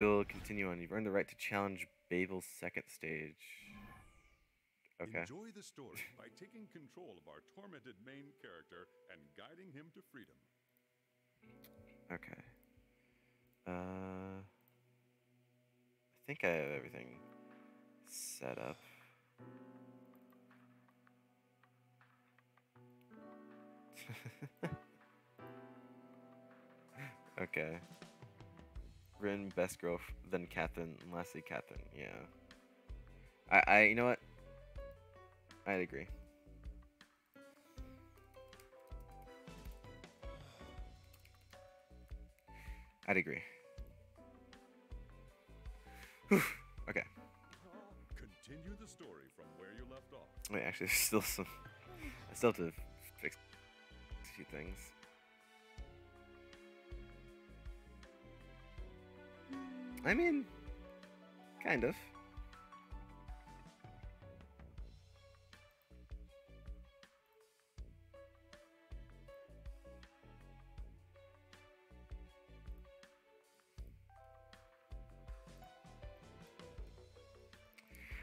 We'll continue on. You've earned the right to challenge Babel's second stage. Okay. Enjoy the story by taking control of our tormented main character and guiding him to freedom. Okay. Uh, I think I have everything set up. okay. Rin, best girl, then Catherine, and lastly Catherine. Yeah. I, I, you know what? I'd agree. I'd agree. Whew. Okay. Continue the story from where you left off. Wait, actually, there's still some. I still have to fix a few things. I mean, kind of.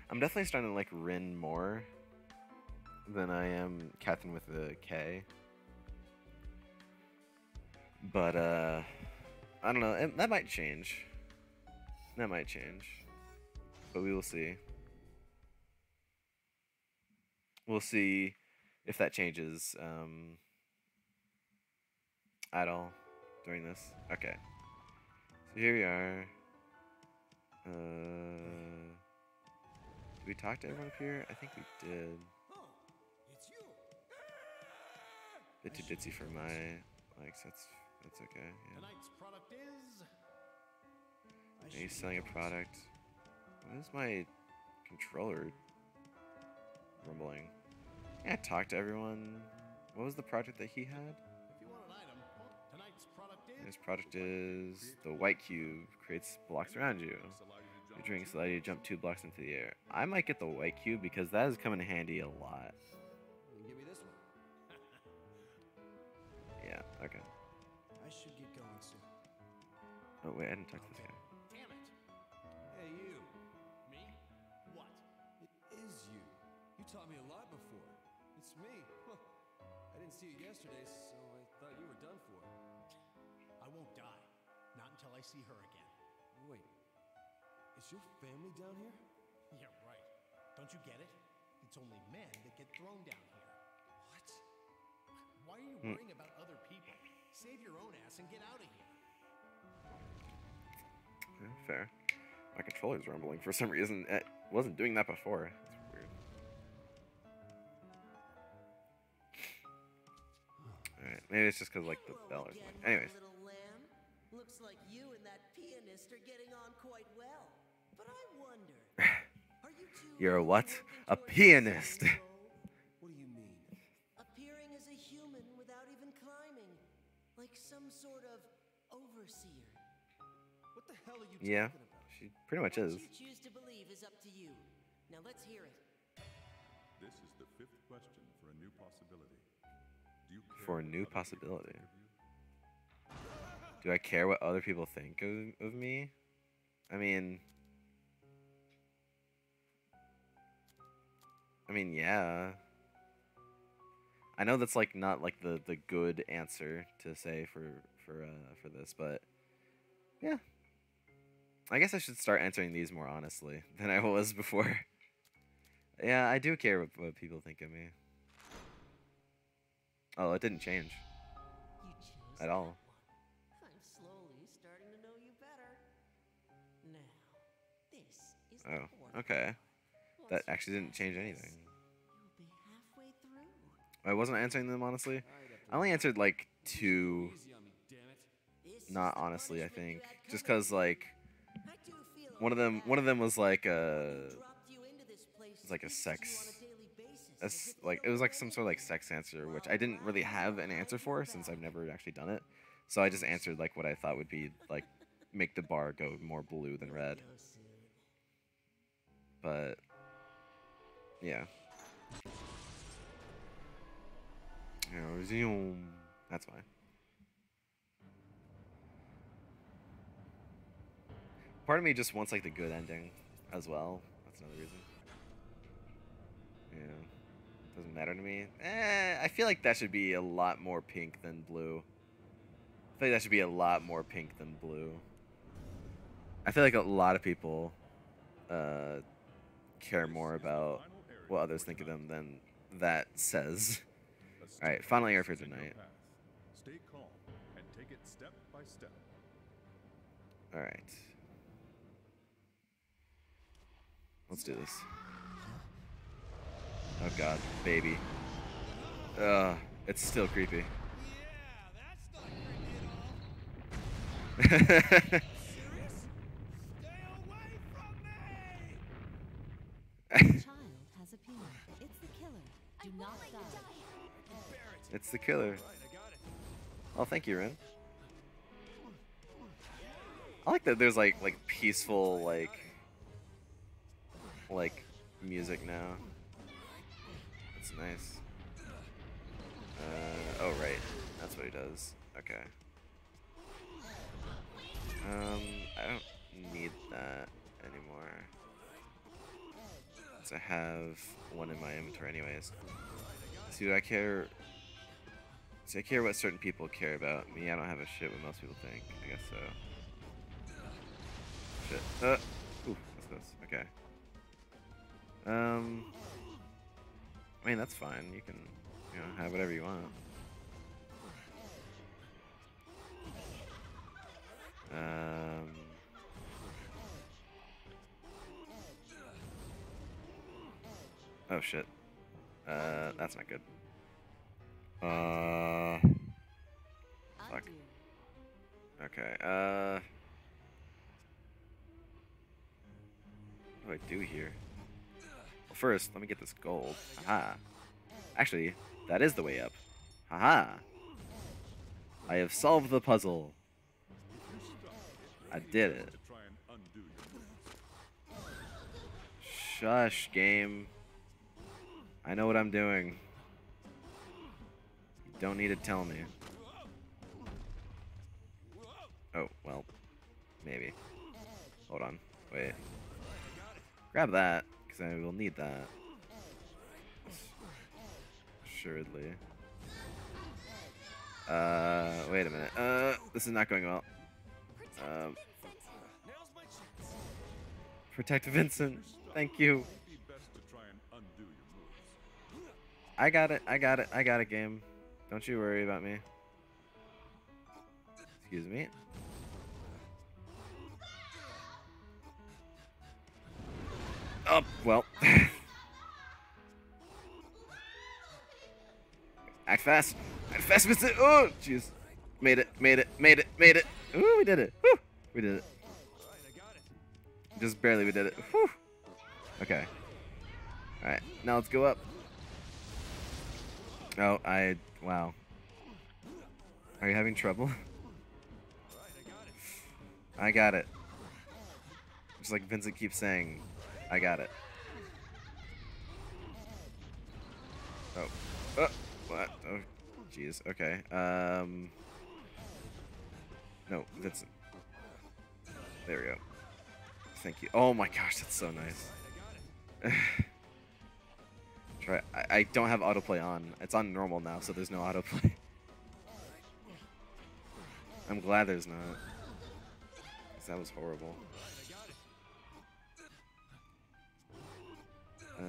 I'm definitely starting to like Rin more than I am Katherine with the K. But uh, I don't know. That might change. That might change. But we will see. We'll see if that changes um, at all during this. Okay. So here we are. Uh, did we talk to everyone up here? I think we did. Bit too ditzy for my likes. That's that's okay. Yeah. Are you selling a product? product? is my controller rumbling? Yeah, talk to everyone. What was the project that he had? If you want an item, tonight's product is. His product is the white cube. Creates blocks around you. Your drinks allow you to jump two blocks into the air. I might get the white cube because that has come in handy a lot. Give me this one. Yeah, okay. I should get going soon. Oh, wait, I didn't talk to this guy. Yesterday, so I thought you were done for. I won't die. Not until I see her again. Wait. Is your family down here? Yeah, right. Don't you get it? It's only men that get thrown down here. What? Why are you Hmm. worrying about other people? Save your own ass and get out of here. Yeah, fair. My controller's rumbling for some reason. It wasn't doing that before. Alright, maybe it's just because like the bell or something. Anyways, lamb. Looks like you and that pianist are getting on quite well. But I wonder, are you two You're a what? A pianist. What do you mean? Appearing as a human without even climbing, like some sort of overseer. What the hell are you yeah, talking about? she pretty much What is. you choose to believe is up to you. Now let's hear it. This is the fifth question for a new possibility. For a new possibility. Do I care what other people think of, of me? I mean, I mean, yeah. I know that's like not like the the good answer to say for for uh for this, but yeah. I guess I should start answering these more honestly than I was before. yeah, I do care what, what people think of me. Oh, it didn't change. At all. I'm slowly starting to know you better. Now, this is Oh, okay. That actually didn't change anything. You'll be halfway through. I wasn't answering them honestly. I only answered like two, Easy on me, damn it. This is not honestly. I think just cause like I do feel one of them, one of them was like a, dropped you into this place it's like a speaks to you sex- a like it was like some sort of like sex answer, which I didn't really have an answer for since I've never actually done it. So I just answered like what I thought would be like make the bar go more blue than red. But yeah. Yeah. That's why. Part of me just wants like the good ending as well. That's another reason. Yeah. Doesn't matter to me. Eh, I feel like that should be a lot more pink than blue. I feel like that should be a lot more pink than blue. I feel like a lot of people uh, care more about what others think of them than that says. All right, final air for tonight. Stay calm and take it step by step. All right. Let's do this. Oh god, baby. Ugh, it's still creepy. Yeah, that's not creepy at all. Serious? Stay away from me! child has appeared. It's the killer. Do not die. It's the killer. Right, I got it. Oh, thank you, Rin. I like that there's like like peaceful like like music now. That's nice. Uh, oh right, that's what he does. Okay. Um, I don't need that anymore. Since I have one in my inventory anyways. See, I care? See, I care what certain people care about. Me, I don't have a shit what most people think. I guess so. Shit. Uh. Ooh, that's close. Okay. Um. I mean, that's fine. You can, you know, have whatever you want. Um. Oh shit. Uh, that's not good. Uh. Fuck. Okay. Uh. What do I do here? Well, first, let me get this gold. Haha. Actually, that is the way up. Haha. I have solved the puzzle. I did it. Shush, game. I know what I'm doing. You don't need to tell me. Oh, well, maybe. Hold on. Wait. Grab that, because I will need that. Assuredly. Uh, wait a minute. Uh, this is not going well. Um. Protect Vincent. Thank you. I got it. I got it. I got it, game. Don't you worry about me. Excuse me. Oh, well. Act fast. Act fast, Vincent. Oh, jeez. Made it. Made it. Made it. Made it. Ooh, we did it. We did it. Just barely we did it. Whew. Okay. Alright, now let's go up. Oh, I... Wow. Are you having trouble? I got it. Just like Vincent keeps saying, I got it. Oh. Oh, what? Oh, jeez. Okay. Um... No, that's... There we go. Thank you. Oh my gosh, that's so nice. Try. I, I don't have autoplay on. It's on normal now, so there's no autoplay. I'm glad there's not. 'Cause that was horrible. Uh,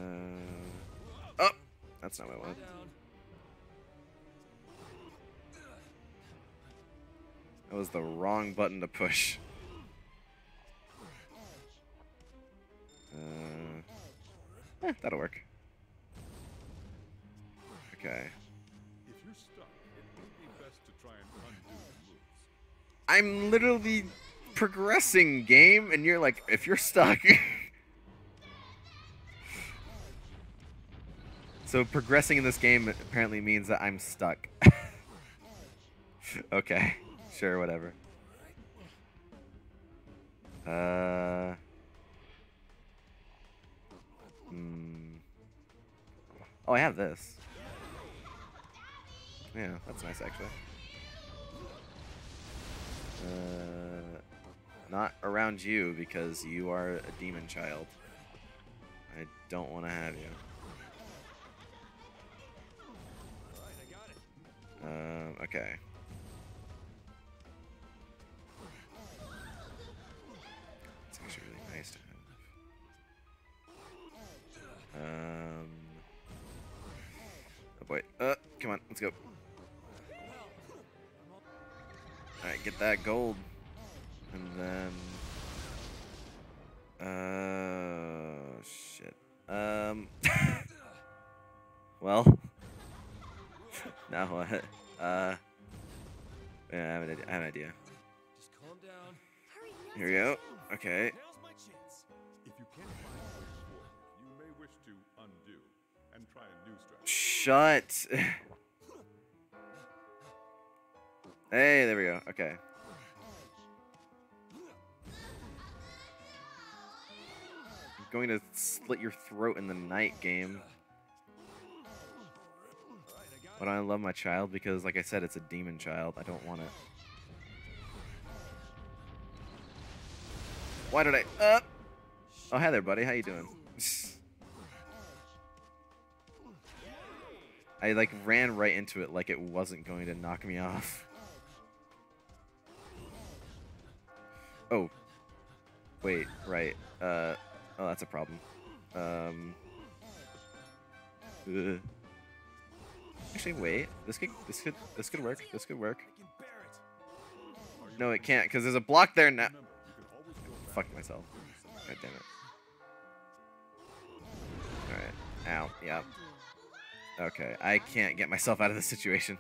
oh, that's not what I want. That was the wrong button to push. Uh, eh, that'll work. Okay. I'm literally progressing, game, and you're like, if you're stuck. so progressing in this game apparently means that I'm stuck. okay, sure, whatever. Uh. Hmm. Oh, I have this. Yeah, that's nice actually. Uh, Not around you because you are a demon child. I don't want to have you. Um, okay. It's actually really nice to have. Um. Oh boy. Uh, come on, let's go. Alright, get that gold. And then. Uh. Shit. Um. well. Now what? Uh. Yeah, I have an idea. I have an idea. Just calm down. Here we go. Okay. Now's my chance. If you can't find a way you may wish to undo and try a new strategy. Shut. hey, there we go. Okay. I'm going to slit your throat in the night game. But I love my child because, like I said, it's a demon child. I don't want it. Why did I? Uh. Oh, hi there, buddy. How you doing? I like ran right into it like it wasn't going to knock me off. Oh. Wait, right. Uh oh, that's a problem. Um ugh. Actually, wait. This could this could this could work. This could work. No, it can't cuz there's a block there now. Fuck myself. God damn it. All right. Ow. Yeah. Okay. I can't get myself out of this situation.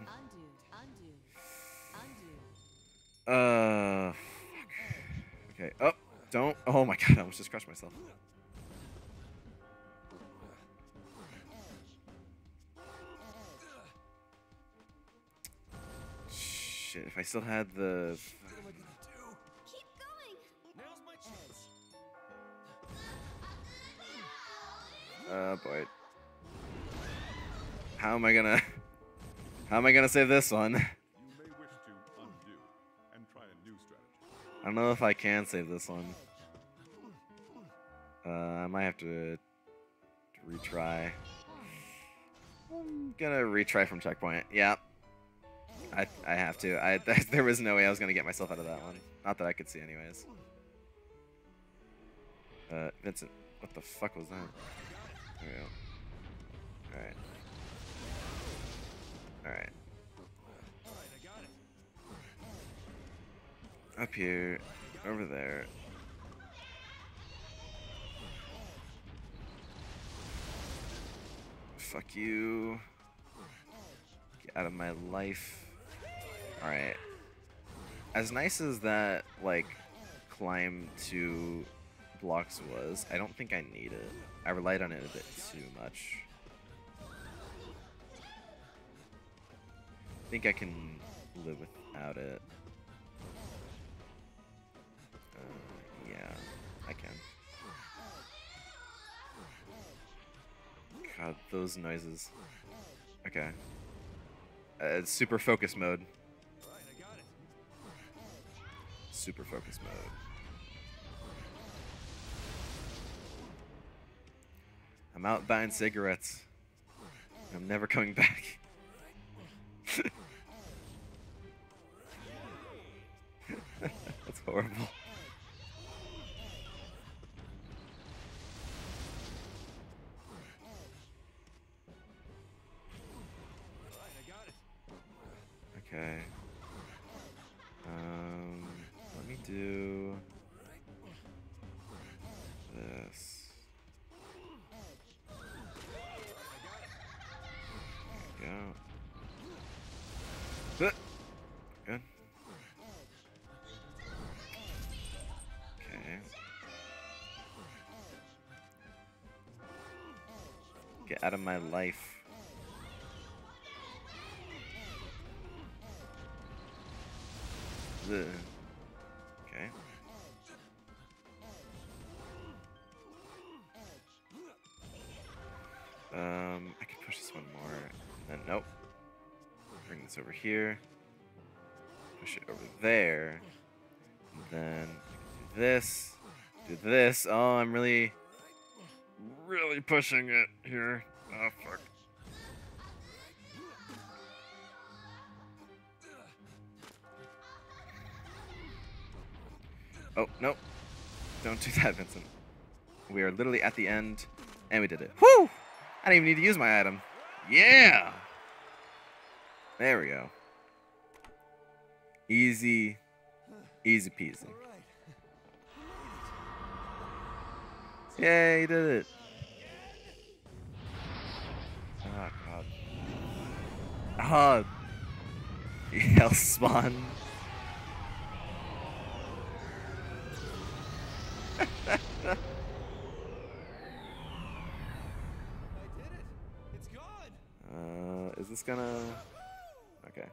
Uh. Okay. Oh, don't. Oh my god, I almost just crushed myself. Shit, if I still had the. Oh boy. How am I gonna. How am I gonna save this one? I don't know if I can save this one. Uh, I might have to retry. I'm gonna retry from checkpoint. Yeah. I I have to. I there was no way I was gonna get myself out of that one. Not that I could see, anyways. Uh, Vincent, what the fuck was that? There we go. Alright, I got it. Up here, over there. Fuck you. Get out of my life. Alright. As nice as that, like, climb to blocks was, I don't think I need it. I relied on it a bit too much. I think I can live without it. Uh, yeah, I can. God, those noises. Okay. Uh, it's super focus mode. Super focus mode. I'm out buying cigarettes. I'm never coming back. Out of my life. Okay. Um, I could push this one more. Then, nope. Bring this over here. Push it over there. And then do this. Do this. Oh, I'm really, really pushing it here. Oh, no. Don't do that, Vincent. We are literally at the end, and we did it. Whew! I didn't even need to use my item. Yeah! There we go. Easy, easy peasy. Yay, you did it. Oh, God. Ah. Oh. Hell spawn. This gonna... Okay.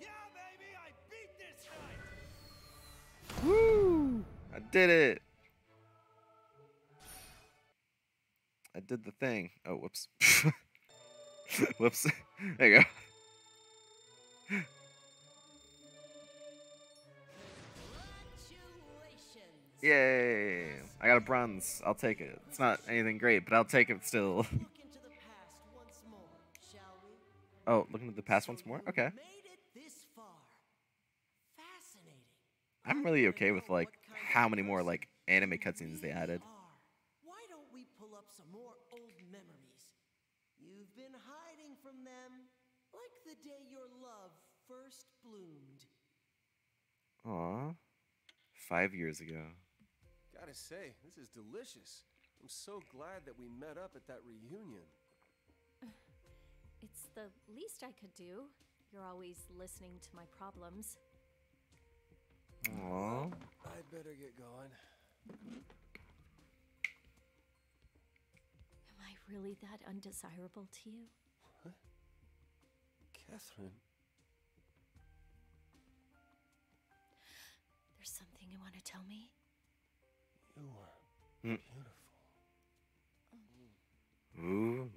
Yeah, baby, I beat this. Woo! I did it! I did the thing. Oh, whoops. whoops. There you go. Yay! I got a bronze. I'll take it. It's not anything great, but I'll take it still. Oh, looking at the past once more? Okay. Made it this far. Fascinating. I'm really okay with like what kind of how many more like anime cutscenes they added. are. Why don't we pull up some more old memories? You've been hiding from them, like the day your love first bloomed. Aw. Five years ago. Gotta say, this is delicious. I'm so glad that we met up at that reunion. It's the least I could do. You're always listening to my problems. Aw. I'd better get going. Am I really that undesirable to you? Catherine, There's something you want to tell me? you are Hmm. beautiful. Ooh.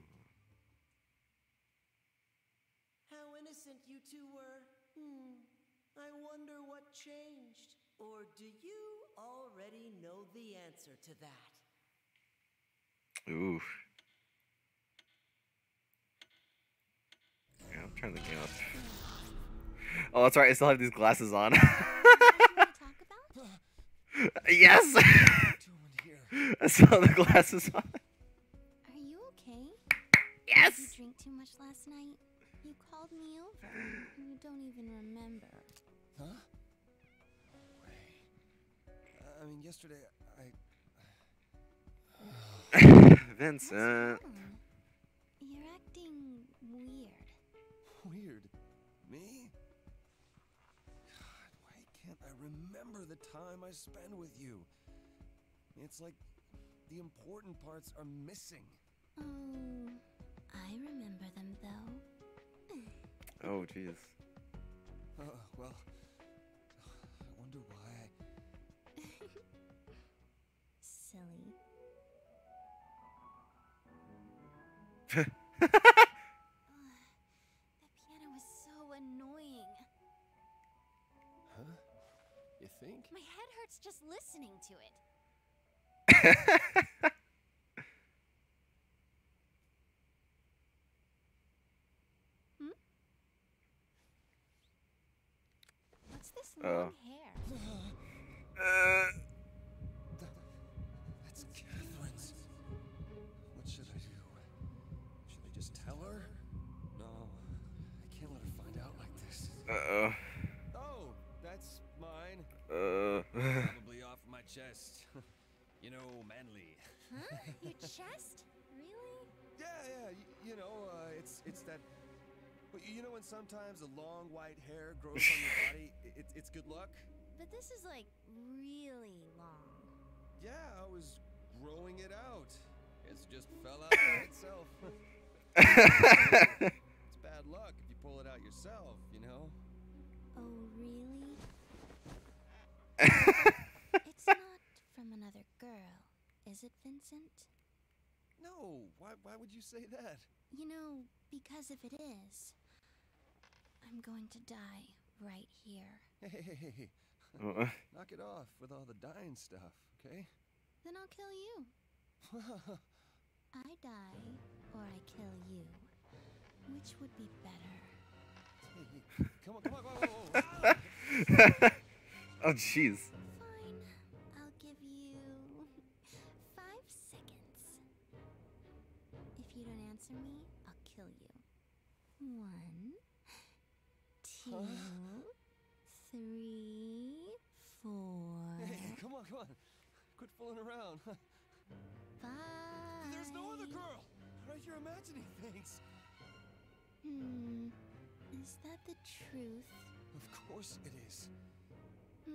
How innocent you two were. Hmm. I wonder what changed. Or do you already know the answer to that? Ooh. Yeah, I'll turn the game up. Oh, that's right. I still have these glasses on. Talk about? yes. I still have the glasses on. Are you okay? Yes. Did you drink too much last night? You called me over, and you don't even remember. Huh? Wait. Uh, I mean, yesterday I. Vincent. You're acting weird. Weird. Me? God, why can't I remember the time I spend with you? It's like the important parts are missing. Oh, I remember them though. Oh, jeez. Uh, well, I wonder why. Silly. That piano was so annoying. Huh? You think? My head hurts just listening to it. What's this Oh. long hair? Uh, That's Catherine's. What should I do? Should I just tell her? No, I can't let her find out like this. uh-oh. Oh, that's mine. Uh, Probably off my chest. you know, manly. Huh? Your chest? Really? Yeah, yeah. y- you know, uh, it's it's that. Well, you know when sometimes the long white hair grows on your body, i- it's it's good luck. But this is like really long. Yeah, I was growing it out. It just fell out by itself. it's bad luck if you pull it out yourself, you know. Oh, really? It's not from another girl, is it, Vincent? No, why why would you say that? You know, because if it is, I'm going to die right here. Hey, hey, hey, hey, Knock it off with all the dying stuff, okay? Then I'll kill you. I die, or I kill you. Which would be better? come on, come on, come on, whoa, whoa, whoa. oh jeez. Two, three, four, Hey, come on, come on. Quit fooling around. five. There's no other girl. Right, you're imagining things. Hmm. Is that the truth? Of course it is. Hmm.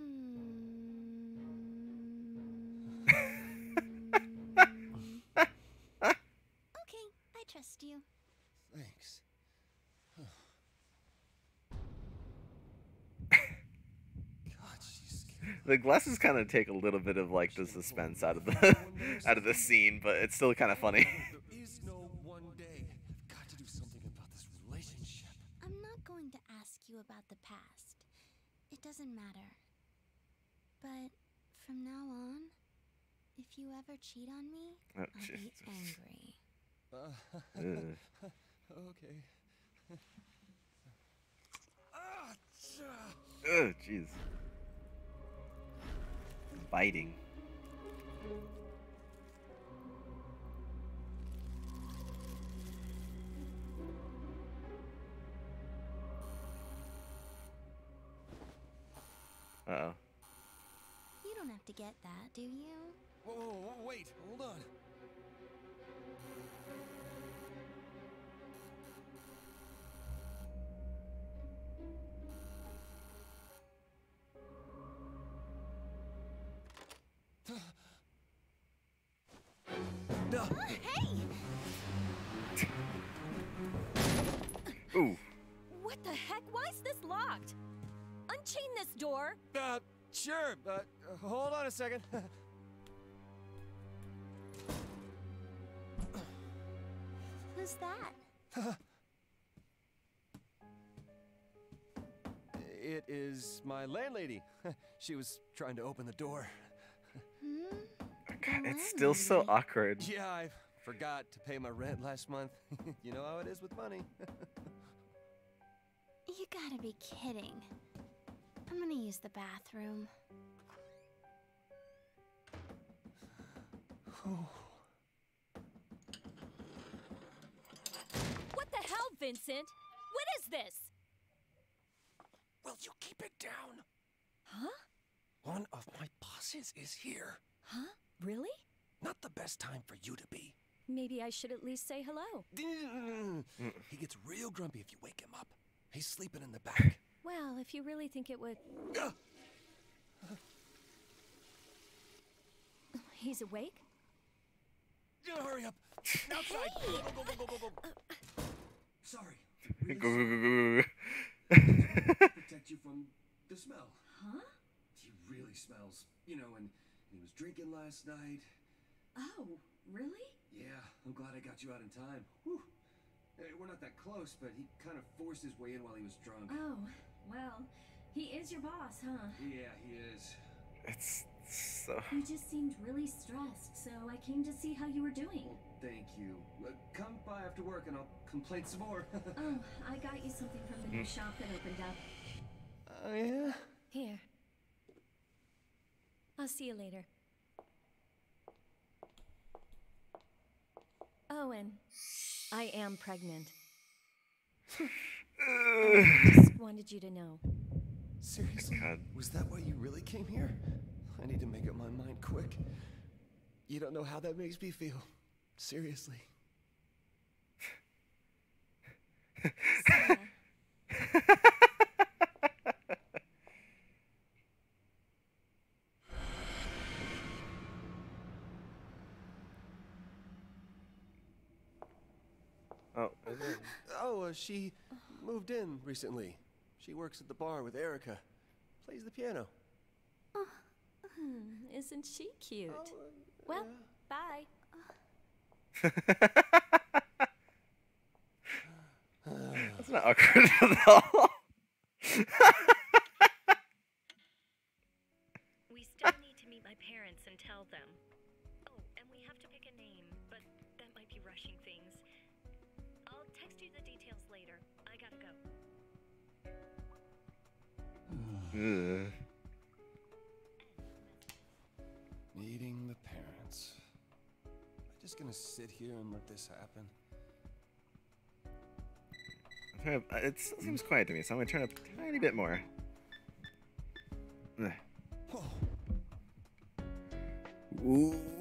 okay, I trust you. Thanks. God, she's scary. The glasses kind of take a little bit of like the suspense out of the out of the scene, but it's still kind of funny. There is no one day. I've got to do something about this relationship. I'm not going to ask you about the past. It doesn't matter. But from now on, if you ever cheat on me, Oh, I'll be angry. Uh, okay. Ugh, jeez. Biting. Uh oh. You don't have to get that, do you? Whoa, whoa, whoa, wait, hold on. Door. Uh, sure, but uh, hold on a second. Who's that? it is my landlady. she was trying to open the door. Hmm? God, it's still so awkward. Yeah, I forgot to pay my rent last month. you know how it is with money. You gotta be kidding. I'm gonna use the bathroom. What the hell, Vincent? What is this? Will you keep it down? Huh? One of my bosses is here. Huh? Really? Not the best time for you to be. Maybe I should at least say hello. He gets real grumpy if you wake him up. He's sleeping in the back. Well, if you really think it would. He's awake? Yeah, hurry up. Outside. Uh, go, go, go, go, go, go. Uh, uh. Sorry. Go, go, go, go, go. protect you from the smell. Huh? He really smells. You know, and he was drinking last night. Oh, really? Yeah, I'm glad I got you out in time. Whew. We're not that close, but he kind of forced his way in while he was drunk. Oh, well, he is your boss, huh? Yeah, he is. It's so. You just seemed really stressed, so I came to see how you were doing. Well, thank you. Uh, come by after work and I'll complain some more. Oh, I got you something from the new shop that opened up. Oh, yeah? Here. I'll see you later. Owen, I am pregnant. Just wanted you to know. Seriously? God. Was that why you really came here? I need to make up my mind quick. You don't know how that makes me feel. Seriously. Oh. Oh, uh, she moved in recently. She works at the bar with Erika. Plays the piano. hmm, isn't she cute? Well, bye. That's not awkward at all. We still need to meet my parents and tell them. Oh, and we have to pick a name, but that might be rushing things. I'll text you the details later. I gotta go. Ugh. Meeting the parents. I'm just gonna sit here and let this happen. I'm uh, it still seems quiet to me, so I'm gonna turn up a tiny bit more. Oh. Ooh.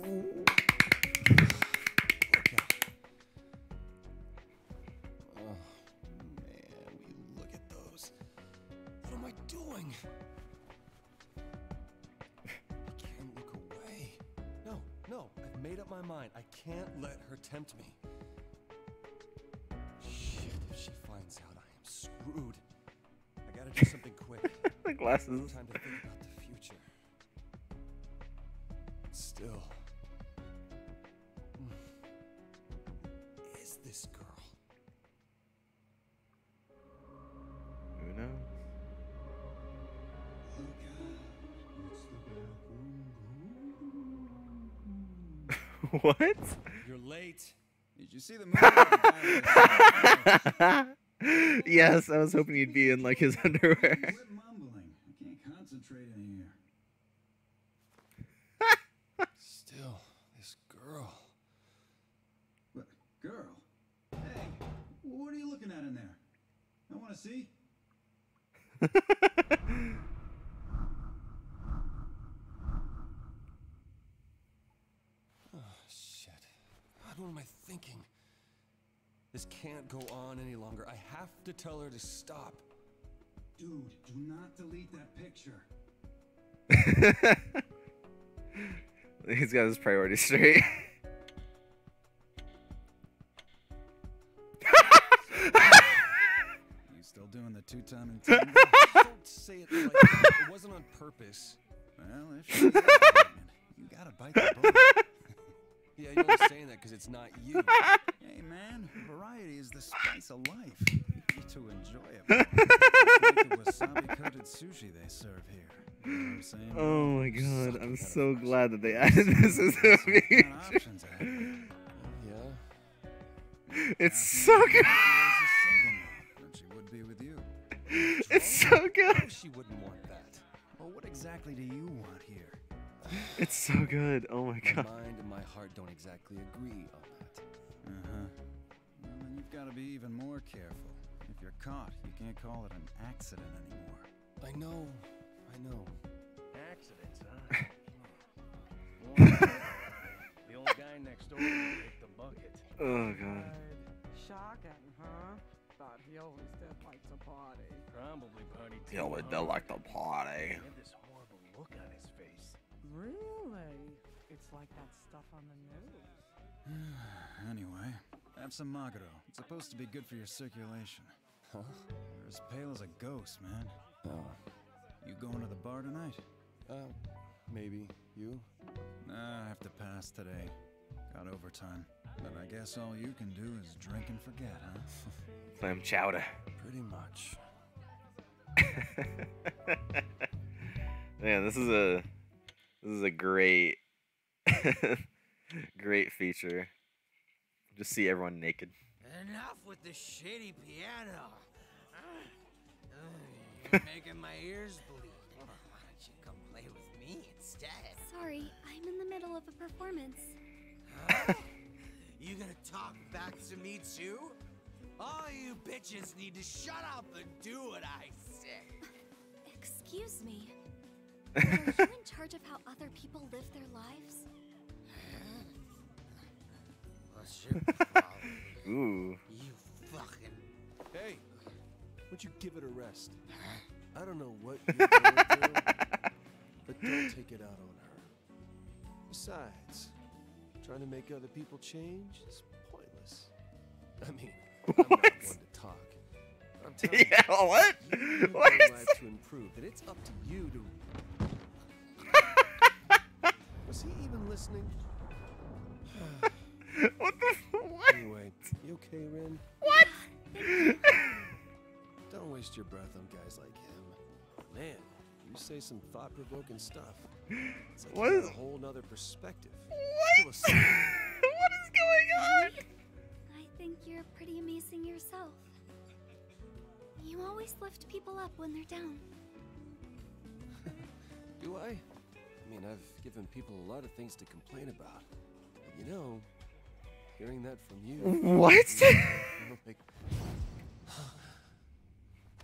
Tempt me. Shit, if she finds out, I am screwed. I gotta do something quick. the glasses. what? You're late. Did you see the movie? with the guy with yes, I was hoping you'd be in like his underwear. Quit mumbling. I can't concentrate in here. Still, this girl. What? Girl? Hey, what are you looking at in there? I want to see. Oh, shit. God, what am I thinking? This can't go on any longer. I have to tell her to stop. Dude, do not delete that picture. He's got his priorities straight. You still doing the two-time and ten? Don't say it like that. It wasn't on purpose. well, if she's that pregnant, you gotta bite the bullet. Yeah, you're only saying that because it's not you. Man, variety is the spice of life. You need to enjoy it. like the wasabi-coated sushi they serve here. You know what I'm saying? oh my god, I'm so glad that they added this as a feature. kind of options I have? Yeah. It's so good. She's a single mom, and she would be with you. It's so good. she wouldn't want that. Well, what exactly do you want here? It's so good. Oh my god. My mind and my heart don't exactly agree on that. Uh-huh. Well, then you've got to be even more careful. If you're caught, you can't call it an accident anymore. I know. I know. Accidents, huh? the old guy next door kicked the bucket. Oh god. Shocking, huh? Thought he always did like to party. Probably party too He always did like to He party. had this horrible look on his face. Really? It's like that stuff on the news. anyway, have some Maguro. It's supposed to be good for your circulation. Huh? You're as pale as a ghost, man. Oh. You going to the bar tonight? Uh, maybe. You? Nah, I have to pass today. Got overtime. But I guess all you can do is drink and forget, huh? Clam chowder. Pretty much. Man, this is a this is a great great feature. Just see everyone naked. Enough with the shitty piano. You're making my ears bleed. Why don't you come play with me instead? Sorry, I'm in the middle of a performance. Huh? you gonna talk back to me too? All you bitches need to shut up and do what I say. Excuse me. Are you in charge of how other people live their lives? What's your? Ooh. You fucking. Hey, would you give it a rest? I don't know what you're going through, but don't take it out on her. Besides, trying to make other people change is pointless. I mean, I'm not What? one to talk. I'm telling Yeah, what? you, you live What? your life to improve. That it's up to you to. Was he even listening? what the f- what? Anyway, you okay, Rin? What? Don't waste your breath on guys like him. Man, You say some thought-provoking stuff. It's like What you a whole nother perspective. What? What is going on? I think you're pretty amazing yourself. You always lift people up when they're down. Do I? I mean, I've given people a lot of things to complain about. But you know, hearing that from you. What? makes me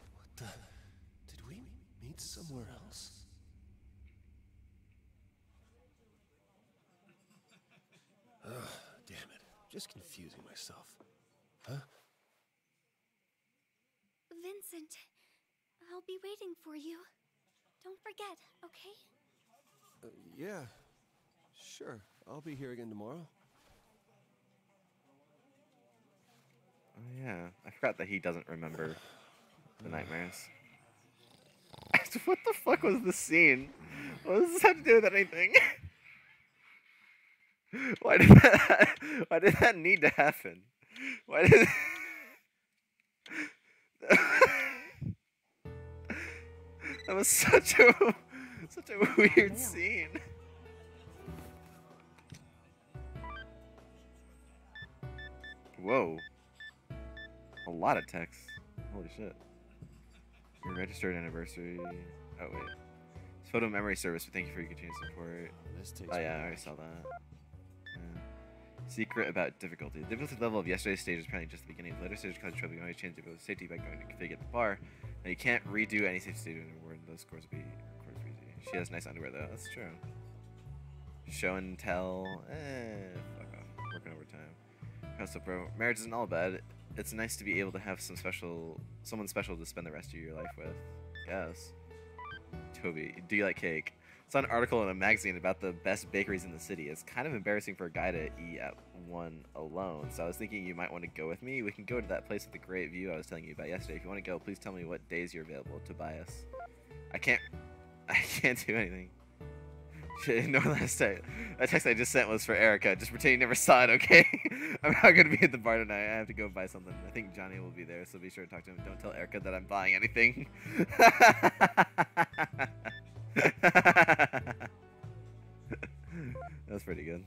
what the? Did we meet somewhere else? Ugh, damn it. Just confusing myself. Huh? Vincent, I'll be waiting for you. Don't forget, okay? Uh, yeah. Sure. I'll be here again tomorrow. Yeah, I forgot that he doesn't remember the nightmares. what the fuck was this scene? What does this have to do with anything? Why did that? Why did that need to happen? Why did? that was such a such a weird scene. Whoa. A lot of text. Holy shit. Your registered anniversary. Oh, wait. It's photo memory service, but thank you for your continued support. This takes Oh, yeah, I already saw that. Yeah. Secret about difficulty. The difficulty level of yesterday's stage is apparently just the beginning. Of later stages cause trouble. You can always change difficulty safety by going to configure the bar. Now, you can't redo any safety stage in a word. Those scores will be scores will be easy. She has nice underwear, though. That's true. Show and tell. Eh, fuck off. Working overtime. How's up, bro? Marriage isn't all bad. It's nice to be able to have some special, someone special to spend the rest of your life with. Yes. Toby, do you like cake? Saw an article in a magazine about the best bakeries in the city. It's kind of embarrassing for a guy to eat at one alone. So I was thinking you might want to go with me. We can go to that place with the great view I was telling you about yesterday. If you want to go, please tell me what days you're available to buy us. I can't. I can't do anything. Ignore last text. That text I just sent was for Erica. Just pretend you never saw it, okay? I'm not gonna be at the bar tonight. I have to go buy something. I think Johnny will be there, so be sure to talk to him. Don't tell Erica that I'm buying anything. That's pretty good.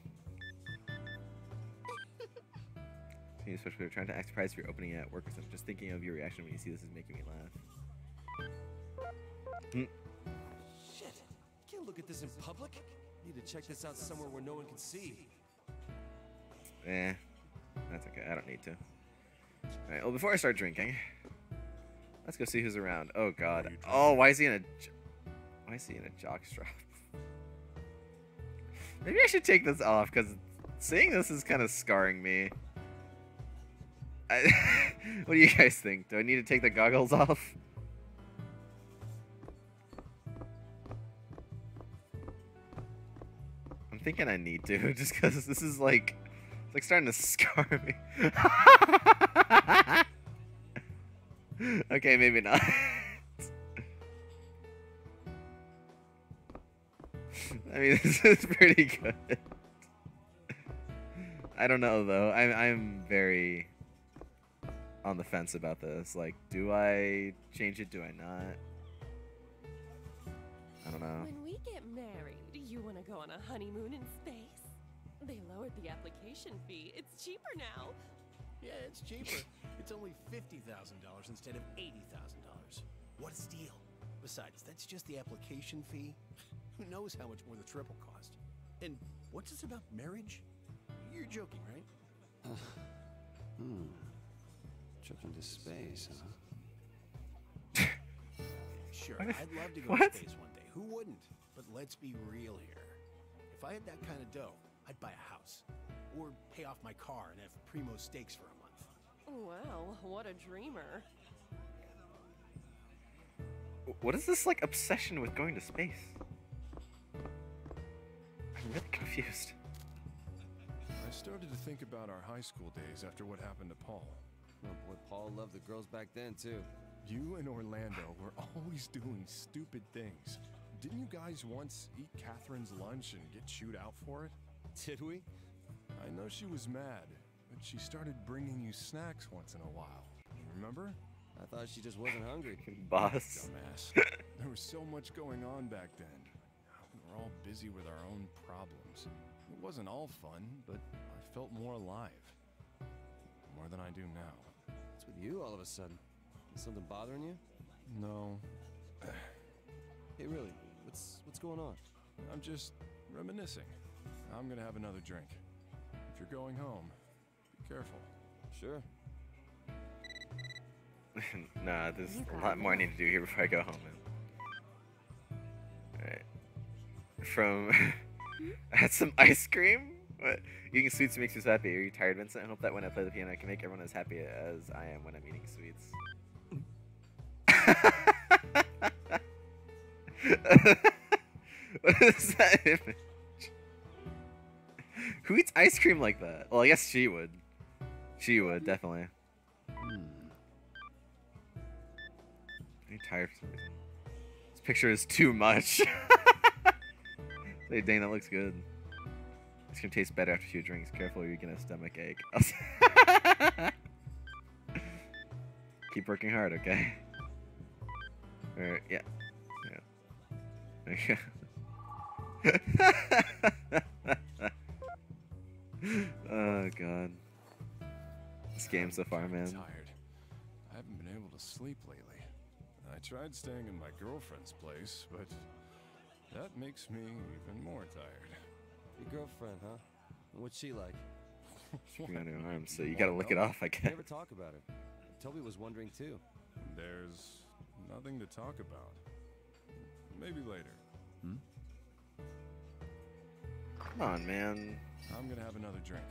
Especially we're trying to act surprised if you're opening it at work or something. Just thinking of your reaction when you see this is making me laugh. Hmm. Look at this in public. Need to check this out somewhere where no one can see. Eh, that's okay. I don't need to. Alright, well, before I start drinking, let's go see who's around. Oh, God. Oh, why is he in a... Why is he in a jockstrap? Maybe I should take this off, because seeing this is kind of scarring me. I, what do you guys think? Do I need to take the goggles off? Thinking I need to, just because this is like... It's like starting to scar me. okay, maybe not. I mean, this is pretty good. I don't know though. I'm I'm very on the fence about this. Like, do I change it? Do I not? I don't know. When we get married, you want to go on a honeymoon in space? They lowered the application fee. It's cheaper now. Yeah, it's cheaper. it's only $50,000 instead of $80,000. What a steal. Besides, that's just the application fee. Who knows how much more the trip will cost? And what's this about marriage? You're joking, right? Hmm. Trip into space, huh? Sure, I'd love to go to space one day. Who wouldn't? But let's be real here. If I had that kind of dough, I'd buy a house. Or pay off my car and have primo steaks for a month. Wow, what a dreamer. What is this like obsession with going to space? I'm really confused. I started to think about our high school days after what happened to Paul. Oh boy, Paul loved the girls back then too. You and Orlando were always doing stupid things. Didn't you guys once eat Catherine's lunch and get chewed out for it? Did we? I know she was mad, but she started bringing you snacks once in a while. Remember? I thought she just wasn't hungry. Boss. Dumbass. there was so much going on back then. We were all busy with our own problems. It wasn't all fun, but I felt more alive. More than I do now. What's with you all of a sudden? Is something bothering you? No. Hey, really? What's what's going on? I'm just reminiscing. I'm gonna have another drink. If you're going home, be careful. Sure. nah, there's a lot more I need to do here before I go home. Alright. From. I had some ice cream? What? Eating sweets makes you so happy. Are you tired, Vincent? I hope that when I play the piano, I can make everyone as happy as I am when I'm eating sweets. what is that image? Who eats ice cream like that? Well, I guess she would. She would, definitely. Hmm. I'm tired for some reason. This picture is too much. hey, Dane, that looks good. It's gonna taste better after a few drinks. Careful, you're gonna stomach ache. Keep working hard, okay? Or, yeah. oh, God. This game so far, man. Tired. I haven't been able to sleep lately. I tried staying in my girlfriend's place, but that makes me even more tired. Your girlfriend, huh? What's she like? Screwing on your arm, so you gotta lick it off, I We guess. Never talk about her. Toby was wondering too. There's nothing to talk about. Maybe later. Hmm? Come on, man. I'm gonna have another drink.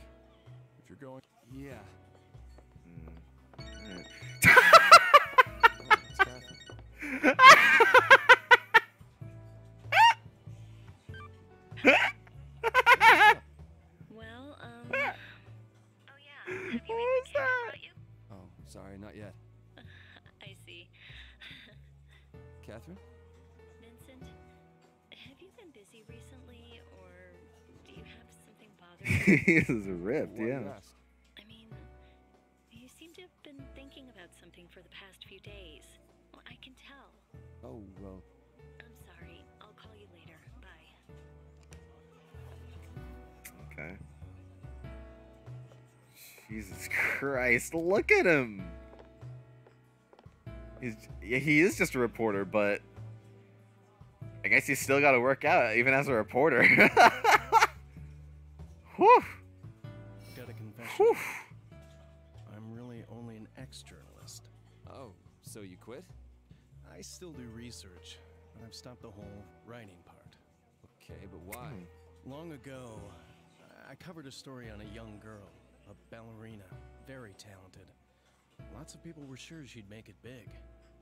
If you're going. Yeah. Alright. Well, um. oh, yeah. Have you What was that? Oh, sorry, not yet. I see. Catherine? Busy recently, or do you have something bothering you? he is ripped, Why do you yeah. I mean, you seem to have been thinking about something for the past few days. Well, I can tell. Oh, well, I'm sorry. I'll call you later. Bye. Okay. Jesus Christ, look at him! He's, yeah, he is just a reporter, but I guess he's still got to work out even as a reporter. Whew. Got a confession. Whew. I'm really only an ex-journalist. oh, so you quit? I still do research, but I've stopped the whole writing part. Okay, but why? Hmm. Long ago, I covered a story on a young girl, a ballerina, very talented. Lots of people were sure she'd make it big.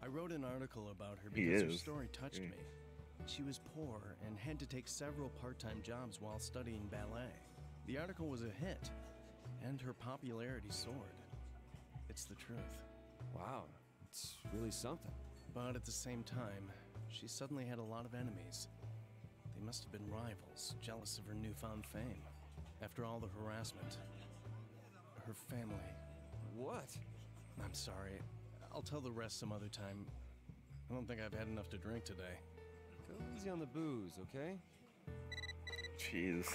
I wrote an article about her He because her story touched Yeah. me. She was poor and had to take several part-time jobs while studying ballet. The article was a hit, and her popularity soared. It's the truth. Wow, it's really something. But at the same time, she suddenly had a lot of enemies. They must have been rivals, jealous of her newfound fame. After all the harassment, her family. What? I'm sorry. I'll tell the rest some other time. I don't think I've had enough to drink today. Go easy on the booze, okay? Jeez.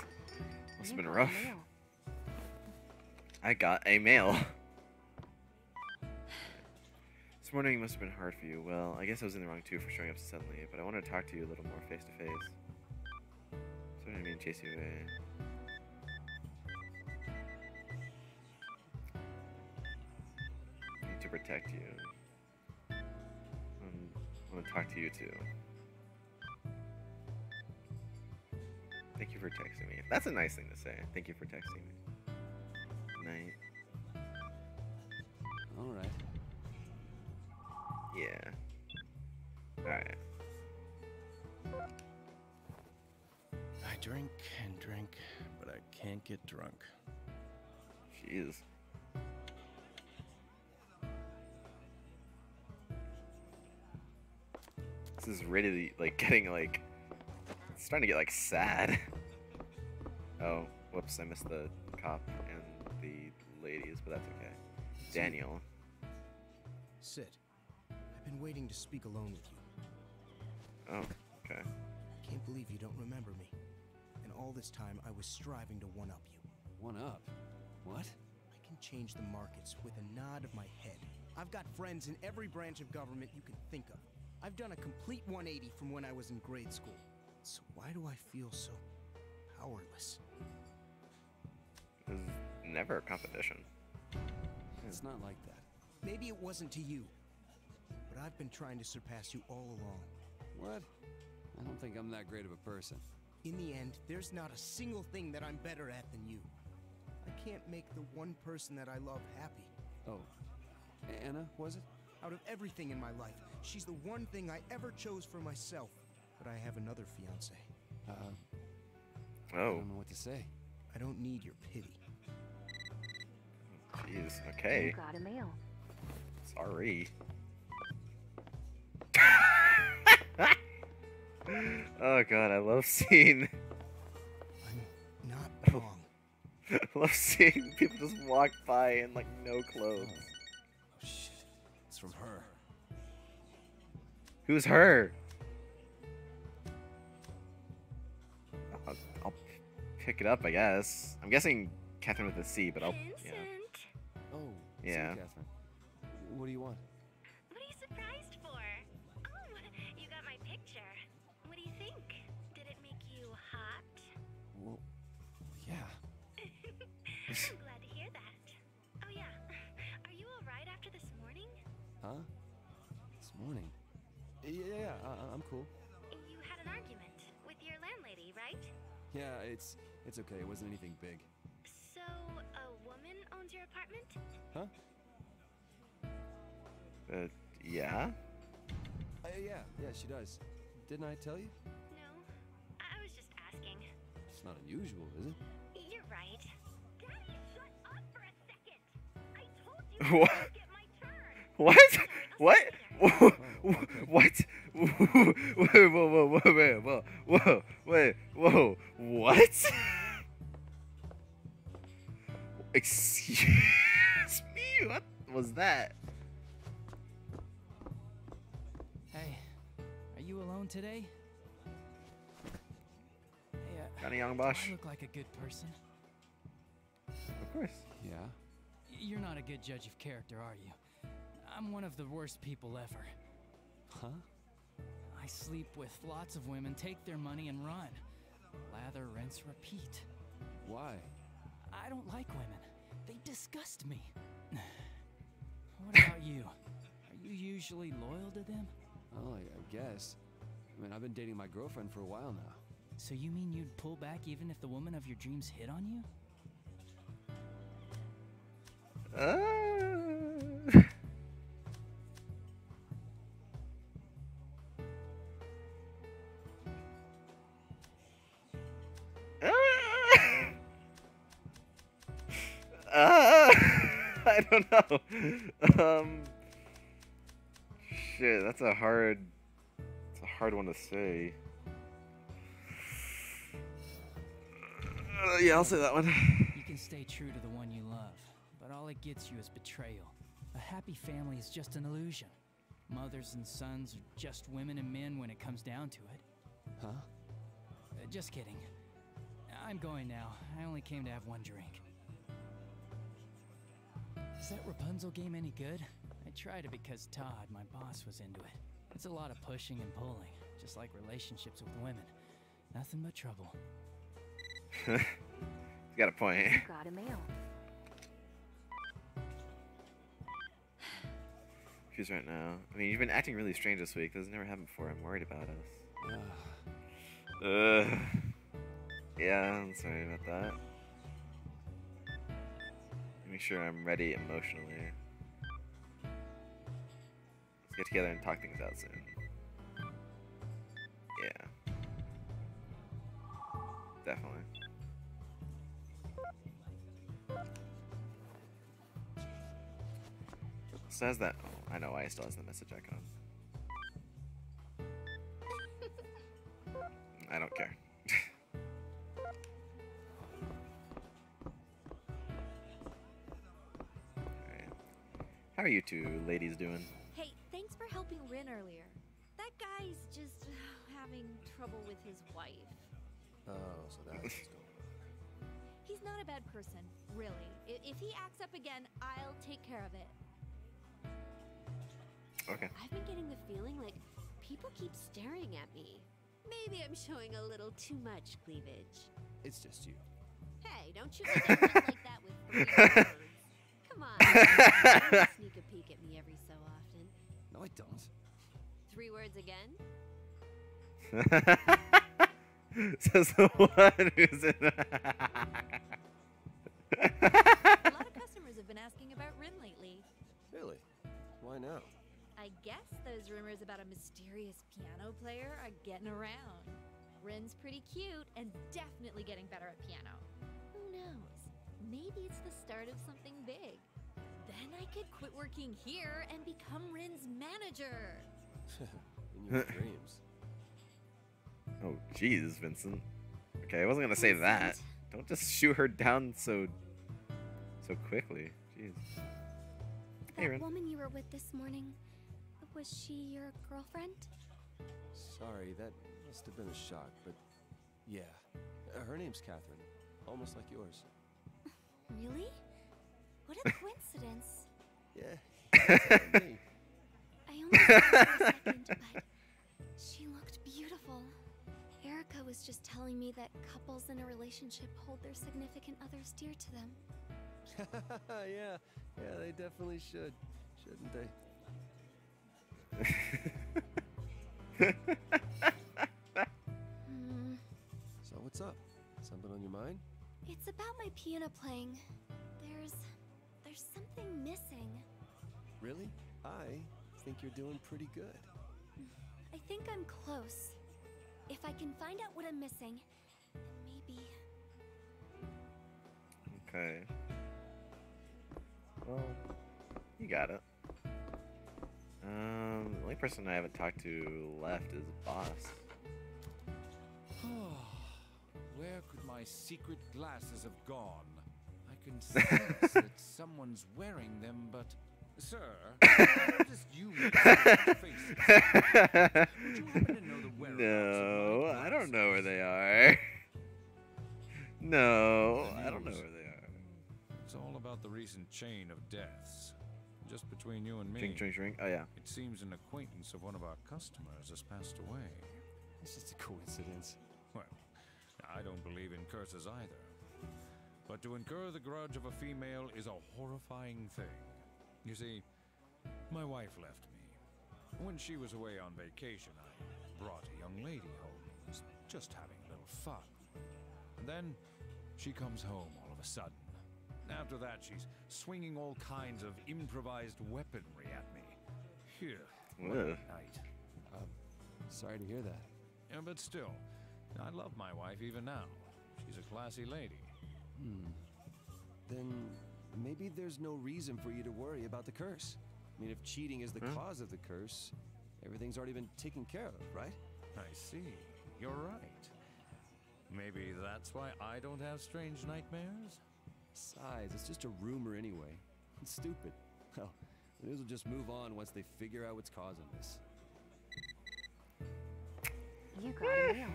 Must have been rough. I got a mail. This morning must have been hard for you. Well, I guess I was in the wrong too for showing up so suddenly, but I wanted to talk to you a little more face to face. So I didn't mean to chase you away. I need to protect you. Um, I want to talk to you too. Thank you for texting me. That's a nice thing to say. Thank you for texting me. Night. All right. Yeah. Alright. I drink and drink, but I can't get drunk. Jeez. This is really like getting like it's starting to get like sad. Oh, whoops, I missed the cop and the ladies, but that's okay. Daniel. Sit. I've been waiting to speak alone with you. Oh, okay. I can't believe you don't remember me. And all this time, I was striving to one up you. One up? What? I can change the markets with a nod of my head. I've got friends in every branch of government you can think of. I've done a complete 180 from when I was in grade school. So why do I feel so powerless? There's never a competition. It's not like that. Maybe it wasn't to you, but I've been trying to surpass you all along. What? I don't think I'm that great of a person. In the end, there's not a single thing that I'm better at than you. I can't make the one person that I love happy. Oh, Anna, was it? Out of everything in my life, she's the one thing I ever chose for myself. But I have another fiance. Uh, I Oh, don't know what to say. I don't need your pity. jeez. Okay. got a mail. Sorry. oh god, I love seeing. I'm Not wrong. I love seeing people just walk by in like no clothes. Oh, shit. It's from her. Who's her? Pick it up, I guess. I'm guessing Catherine with a C, but I'll. Yeah. Oh, Yeah. See, Catherine. What do you want? What are you surprised for? Oh, you got my picture. What do you think? Did it make you hot? Well, yeah. I'm glad to hear that. Oh yeah. Are you alright after this morning? Huh? This morning? Yeah, yeah, yeah I, I'm cool. You had an argument with your landlady, right? Yeah, it's it's okay. It wasn't anything big. So, a woman owns your apartment? Huh? Uh, yeah? Uh, yeah, yeah, she does. Didn't I tell you? No. I I was just asking. It's not unusual, is it? You're right. Daddy, shut up for a second. I told you What? to get my turn. What? What? What? Whoa, whoa, whoa, whoa, whoa, whoa, whoa, wait, whoa, what? Excuse me, what was that? Hey, are you alone today? Hey, uh, Johnny Yong do Bosch? I look like a good person? Of course. Yeah. You're not a good judge of character, are you? I'm one of the worst people ever. Huh? I sleep with lots of women, take their money, and run. Lather, rinse, repeat. Why? I don't like women. They disgust me. what about you? Are you usually loyal to them? Oh, I, I guess. I mean, I've been dating my girlfriend for a while now. So you mean you'd pull back even if the woman of your dreams hit on you? Uh, I don't know. Um, shit, that's a hard, it's a hard one to say. Uh, yeah, I'll say that one. You can stay true to the one you love, but all it gets you is betrayal. A happy family is just an illusion. Mothers and sons are just women and men when it comes down to it. Huh? Uh, just kidding. I'm going now. I only came to have one drink. Is that Rapunzel game any good? I tried it because Todd, my boss, was into it. It's a lot of pushing and pulling, just like relationships with women. Nothing but trouble. He's got a point. Got a mail. Confused right now. I mean, you've been acting really strange this week. This has never happened before. I'm worried about us. Yeah. Uh, yeah, I'm sorry about that. Make sure I'm ready emotionally. Let's get together and talk things out soon. Yeah. Definitely. Has that. Oh, I know why he still has the message icon. I don't care. How are you two ladies doing? Hey, thanks for helping Rin earlier. That guy's just having trouble with his wife. Oh, so that's what's going on. He's not a bad person, really. If he acts up again, I'll take care of it. Okay. I've been getting the feeling like people keep staring at me. Maybe I'm showing a little too much cleavage. It's just you. Hey, don't you like that with Come on. you sneak a peek at me every so often. No, I don't. Three words again? Says the one who's in. A lot of customers have been asking about Rin lately. Really? Why now? I guess those rumors about a mysterious piano player are getting around. Rin's pretty cute and definitely getting better at piano. Who knows? Maybe it's the start of something big. Then I could quit working here and become Rin's manager. In your dreams. Oh, jeez, Vincent. Okay, I wasn't gonna say that. Don't just shoot her down so, so quickly. Jeez. Hey, That Rin. woman you were with this morning, was she your girlfriend? Sorry, that must have been a shock, but yeah. Her name's Catherine. Almost like yours. Really? What a coincidence. Yeah. I only saw her a second, but she looked beautiful. Erica was just telling me that couples in a relationship hold their significant others dear to them. yeah, yeah, they definitely should, shouldn't they? Hmm. So what's up? Something on your mind? It's about my piano playing. There's there's something missing. Really? I think you're doing pretty good. I think I'm close. If I can find out what I'm missing, then maybe Okay. Well, you got it. Um, the only person I haven't talked to left is Boss. Where could my secret glasses have gone? I can sense that someone's wearing them, but. Sir, I noticed you made faces. Would you happen to know the whereabouts No, I don't know where they are. No, I don't know where they are. It's all about the recent chain of deaths. Just between you and me. Drink, drink, drink. Oh, yeah. It seems an acquaintance of one of our customers has passed away. It's just a coincidence. Well, I don't believe in curses either. But to incur the grudge of a female is a horrifying thing. You see, my wife left me. When she was away on vacation, I brought a young lady home, was just having a little fun. And then she comes home all of a sudden. After that, she's swinging all kinds of improvised weaponry at me. Phew, what a Ugh. night. Um, sorry to hear that. Yeah, but still, I love my wife even now. She's a classy lady. Hmm. Then maybe there's no reason for you to worry about the curse. I mean, if cheating is the Huh? cause of the curse, everything's already been taken care of, right? I see. You're right. Maybe that's why I don't have strange nightmares? Besides, it's just a rumor anyway. It's stupid. Well, the news will just move on once they figure out what's causing this. You got a meal.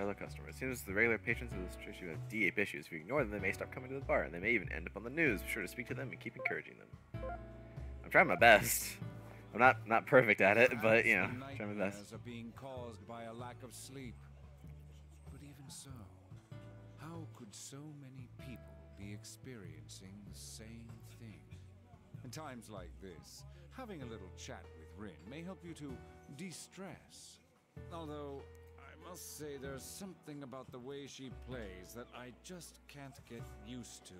Fellow customers. It seems the regular patrons of this issue have deep issues. If you ignore them, they may stop coming to the bar, and they may even end up on the news. Be sure to speak to them and keep encouraging them. I'm trying my best. I'm not not perfect at it, but you know, trying my best. are being caused by a lack of sleep. But even so, how could so many people be experiencing the same thing? In times like this, having a little chat with Rin may help you to de-stress. Although, must say there's something about the way she plays that I just can't get used to.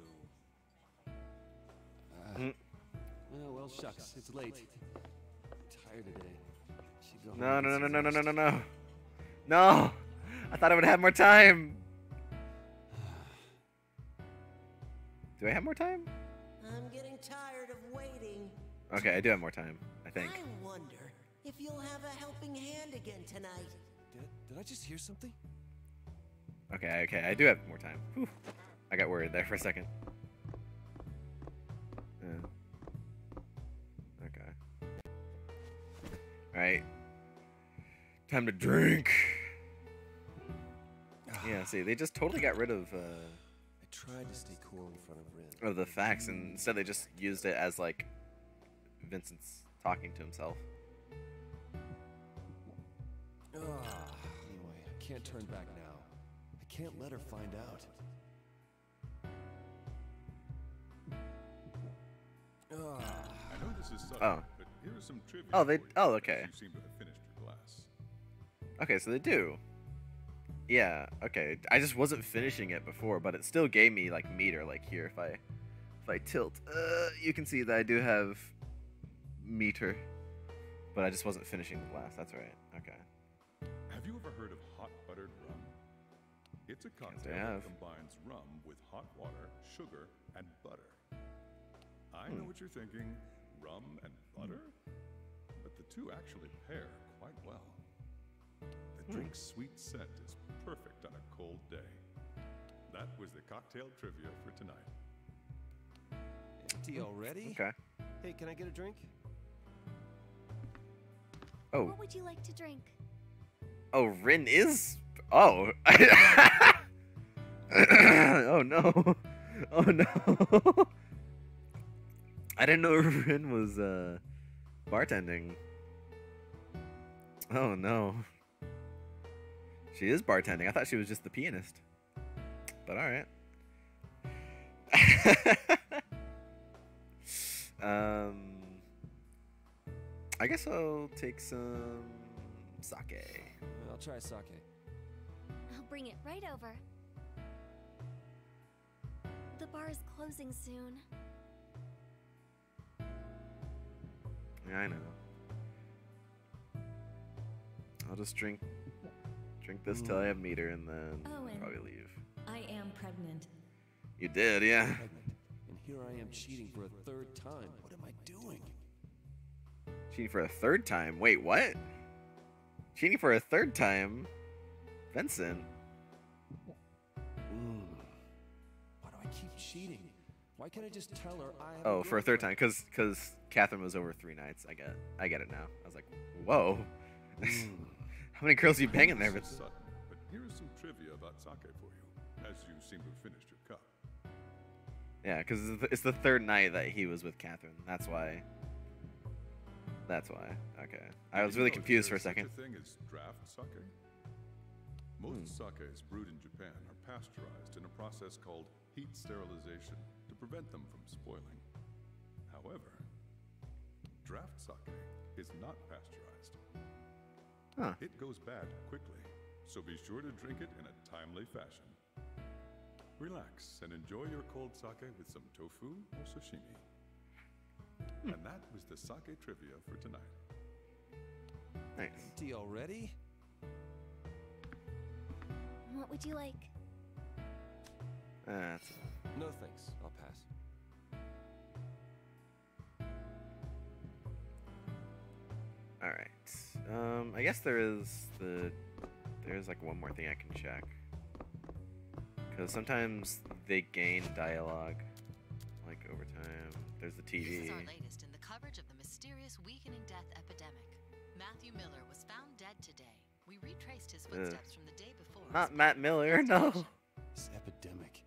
Uh, Mm. oh, well, shucks. It's late. tired today. Go home No, no, no, no, no, no, no, no. No! I thought I would have more time. Do I have more time? I'm getting tired of waiting. Okay, I do have more time, I think. I wonder if you'll have a helping hand again tonight. Did, I just hear something? Okay, okay, I do have more time. Whew. I got worried there for a second. Yeah. Okay. Right. Time to drink. yeah, see, they just totally got rid of uh, I tried to stay cool in front of Rin. of the facts, and instead they just used it as like Vincent's talking to himself. Ah, can't turn back now. I can't let her find out. Ah. I know this is sudden, Oh. but here is some trivia. Oh, they- for you, oh, okay. You seem to have finished your glass. Okay, so they do. Yeah, okay. I just wasn't finishing it before, but it still gave me like meter like here if I if I tilt. Uh, you can see that I do have meter. But I just wasn't finishing the glass. That's right. Okay. Have you ever heard of hot buttered rum? It's a cocktail that combines rum with hot water, sugar, and butter. I know Hmm. what you're thinking rum and butter? But the two actually pair quite well. The Hmm. drink's sweet scent is perfect on a cold day. That was the cocktail trivia for tonight. Empty already? Okay. Hey, can I get a drink? Oh. What would you like to drink? Oh, Rin is. Oh. oh no. Oh no. I didn't know Rin was uh bartending. Oh no. She is bartending. I thought she was just the pianist. But all right. um I guess I'll take some sake. I'll try sake. I'll bring it right over. The bar is closing soon. Yeah, I know. I'll just drink drink this till I have meter and then oh, I'll probably leave. I am pregnant. You did, yeah. And here I am cheating for a third time. What am I doing? Cheating for a third time. Wait, what? Cheating for a third time? Vincent. Keep cheating? Why can't I just tell her I have Oh, for a third time, cause cause Catherine was over three nights. I get I get it now. I was like, whoa. Hmm. How many girls are you banging there? This sudden, but here is some trivia about sake for you, as you seem to have finished your cup. Yeah, because it's, the- third night that he was with Catherine. That's why. That's why. Okay. I was really confused for a is such second. thing as draft sake? Most hmm. sakes brewed in Japan are pasteurized in a process called heat sterilization to prevent them from spoiling. However, draft sake is not pasteurized. Huh. It goes bad quickly, so be sure to drink it in a timely fashion. Relax and enjoy your cold sake with some tofu or sashimi. Hmm. And that was the sake trivia for tonight. Nice. Empty already? What would you like? Uh, that's No thanks. I'll pass. all right. Um, I guess there is the there's like one more thing I can check. Because sometimes they gain dialogue, like over time. There's the This TV. is our latest in the coverage of the mysterious weakening death epidemic. Matthew Miller was found dead today. We retraced his Ugh. footsteps from the day before. Not Matt Miller, no. This epidemic.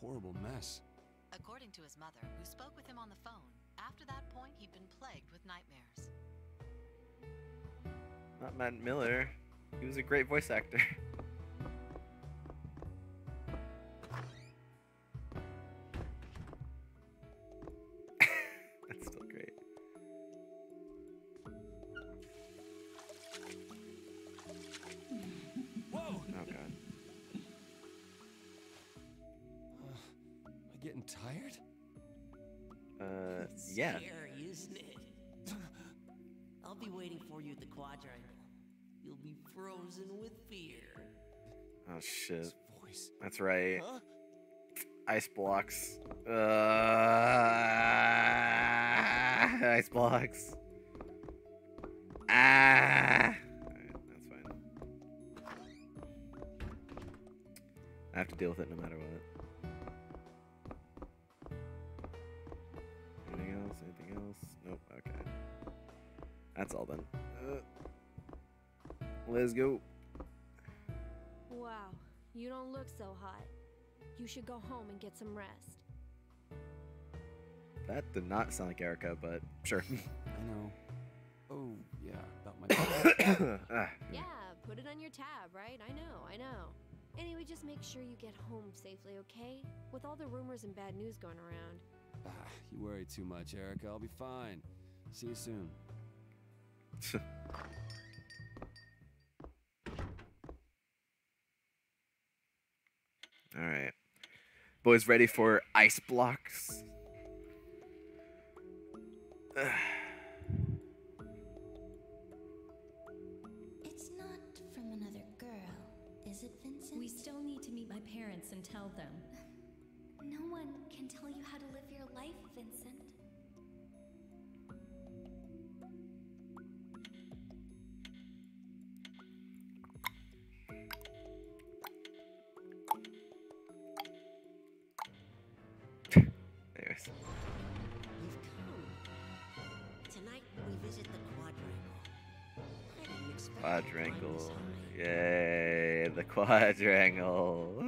A horrible mess. According to his mother, who spoke with him on the phone, after that point he'd been plagued with nightmares. Not Matt Miller. He was a great voice actor. Uh, yeah. Scary, isn't it? I'll be waiting for you at the quadrangle. You'll be frozen with fear. Oh shit. Voice. That's right. Huh? Ice blocks. Uh, ice blocks. Ah. Alright, that's fine. I have to deal with it no matter what. Anything else? Anything else? Nope. Okay. That's all then. Uh, let's go. Wow, you don't look so hot. You should go home and get some rest. That did not sound like Erica, but sure. I know. Oh, yeah, about my. Ah, Yeah, put it on your tab, right? I know, I know. Anyway, just make sure you get home safely, okay? With all the rumors and bad news going around. Ah, you worry too much, Erica. I'll be fine. See you soon. All right. Boys ready for ice blocks? It's not from another girl, is it, Vincent? We still need to meet my parents and tell them. No one can tell you how to live your life, Vincent. Anyways. Tonight we visit the quadrangle. I didn't expect Quadrangle. Yay, the quadrangle.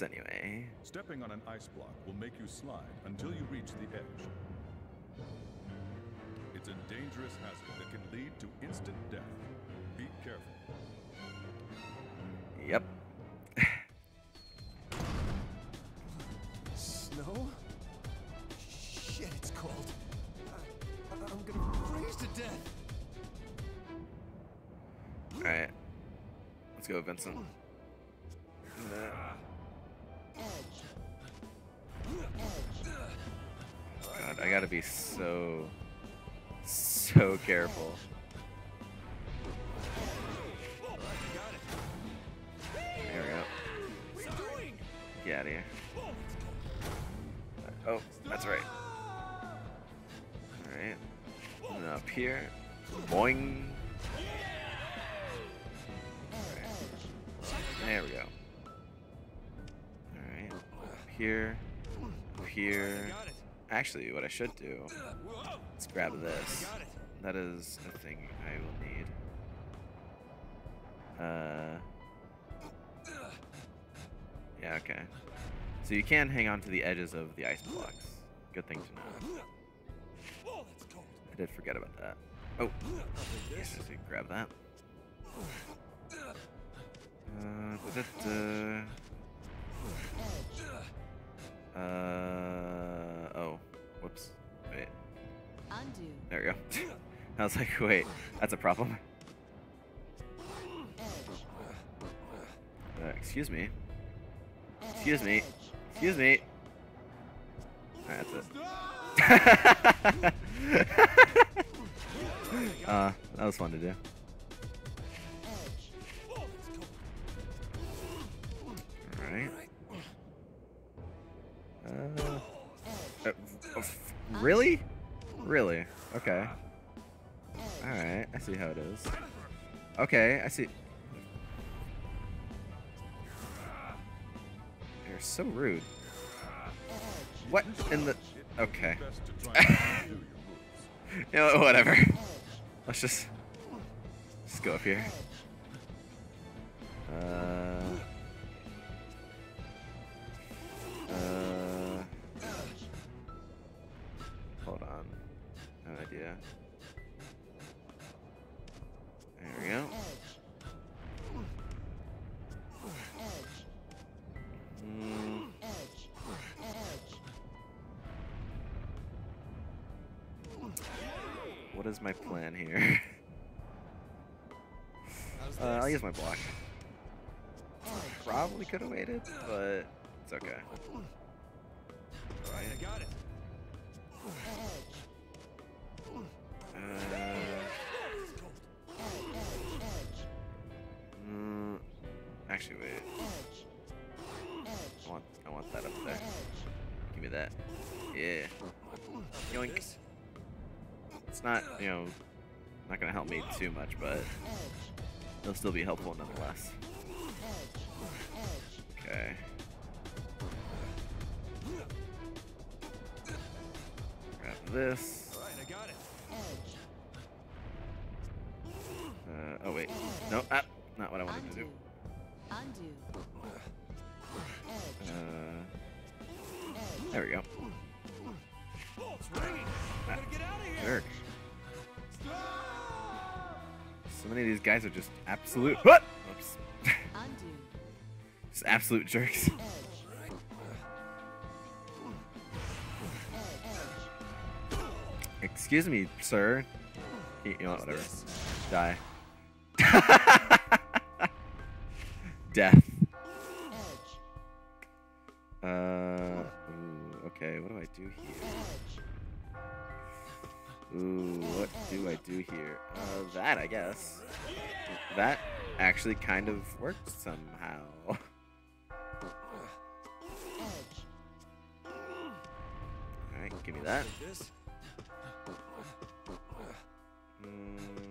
Yes, anyway. Stepping on an ice block will make you slide until you reach the edge. It's a dangerous hazard that can lead to instant death. Be careful. Yep. Snow? Shit, it's cold. I, I'm gonna freeze to death. Alright. Let's go, Vincent. Be so, so careful. There we go. Get out of here. Uh, oh, that's right. Alright. And up here. Boing. There we go. Alright. Up here. Up here. Actually, what I should do is grab this. That is a thing I will need. Uh. Yeah, okay. So you can hang on to the edges of the ice blocks. Good thing to know. I did forget about that. Oh, yes, I grab that. Uh, da-da-da. Uh, oh, whoops. Wait. Undo. There we go. I was like, wait, that's a problem. Uh, excuse me. Excuse me. Excuse me. Alright, that's it. uh, that was fun to do. Alright. Uh, really? Really? Okay. Alright, I see how it is. Okay, I see. You're so rude. What in the... Okay. you know whatever. Let's just... Just go up here. Uh... Uh... idea. There we go. Mm. What is my plan here? uh, I'll use my block. Probably could have waited, but it's okay. Alright, I got it. Uh, actually, wait. I want, I want that up there. Give me that. Yeah. Yoink. It's not, you know, not gonna help me too much, but it'll still be helpful nonetheless. Okay. Grab this. All right, I got it. Uh, oh wait. No, ah, not what I wanted to do. Undo. Uh, there we go. Oh, it's raining. I get out of here. Jerk. So many of these guys are just absolute. What? Undo. Just absolute jerks. Excuse me, sir. You know what, whatever. Die. Death. Uh. Ooh, okay, what do I do here? Ooh, what do I do here? Uh, that, I guess. That actually kind of worked somehow. Alright, give me that. Mm.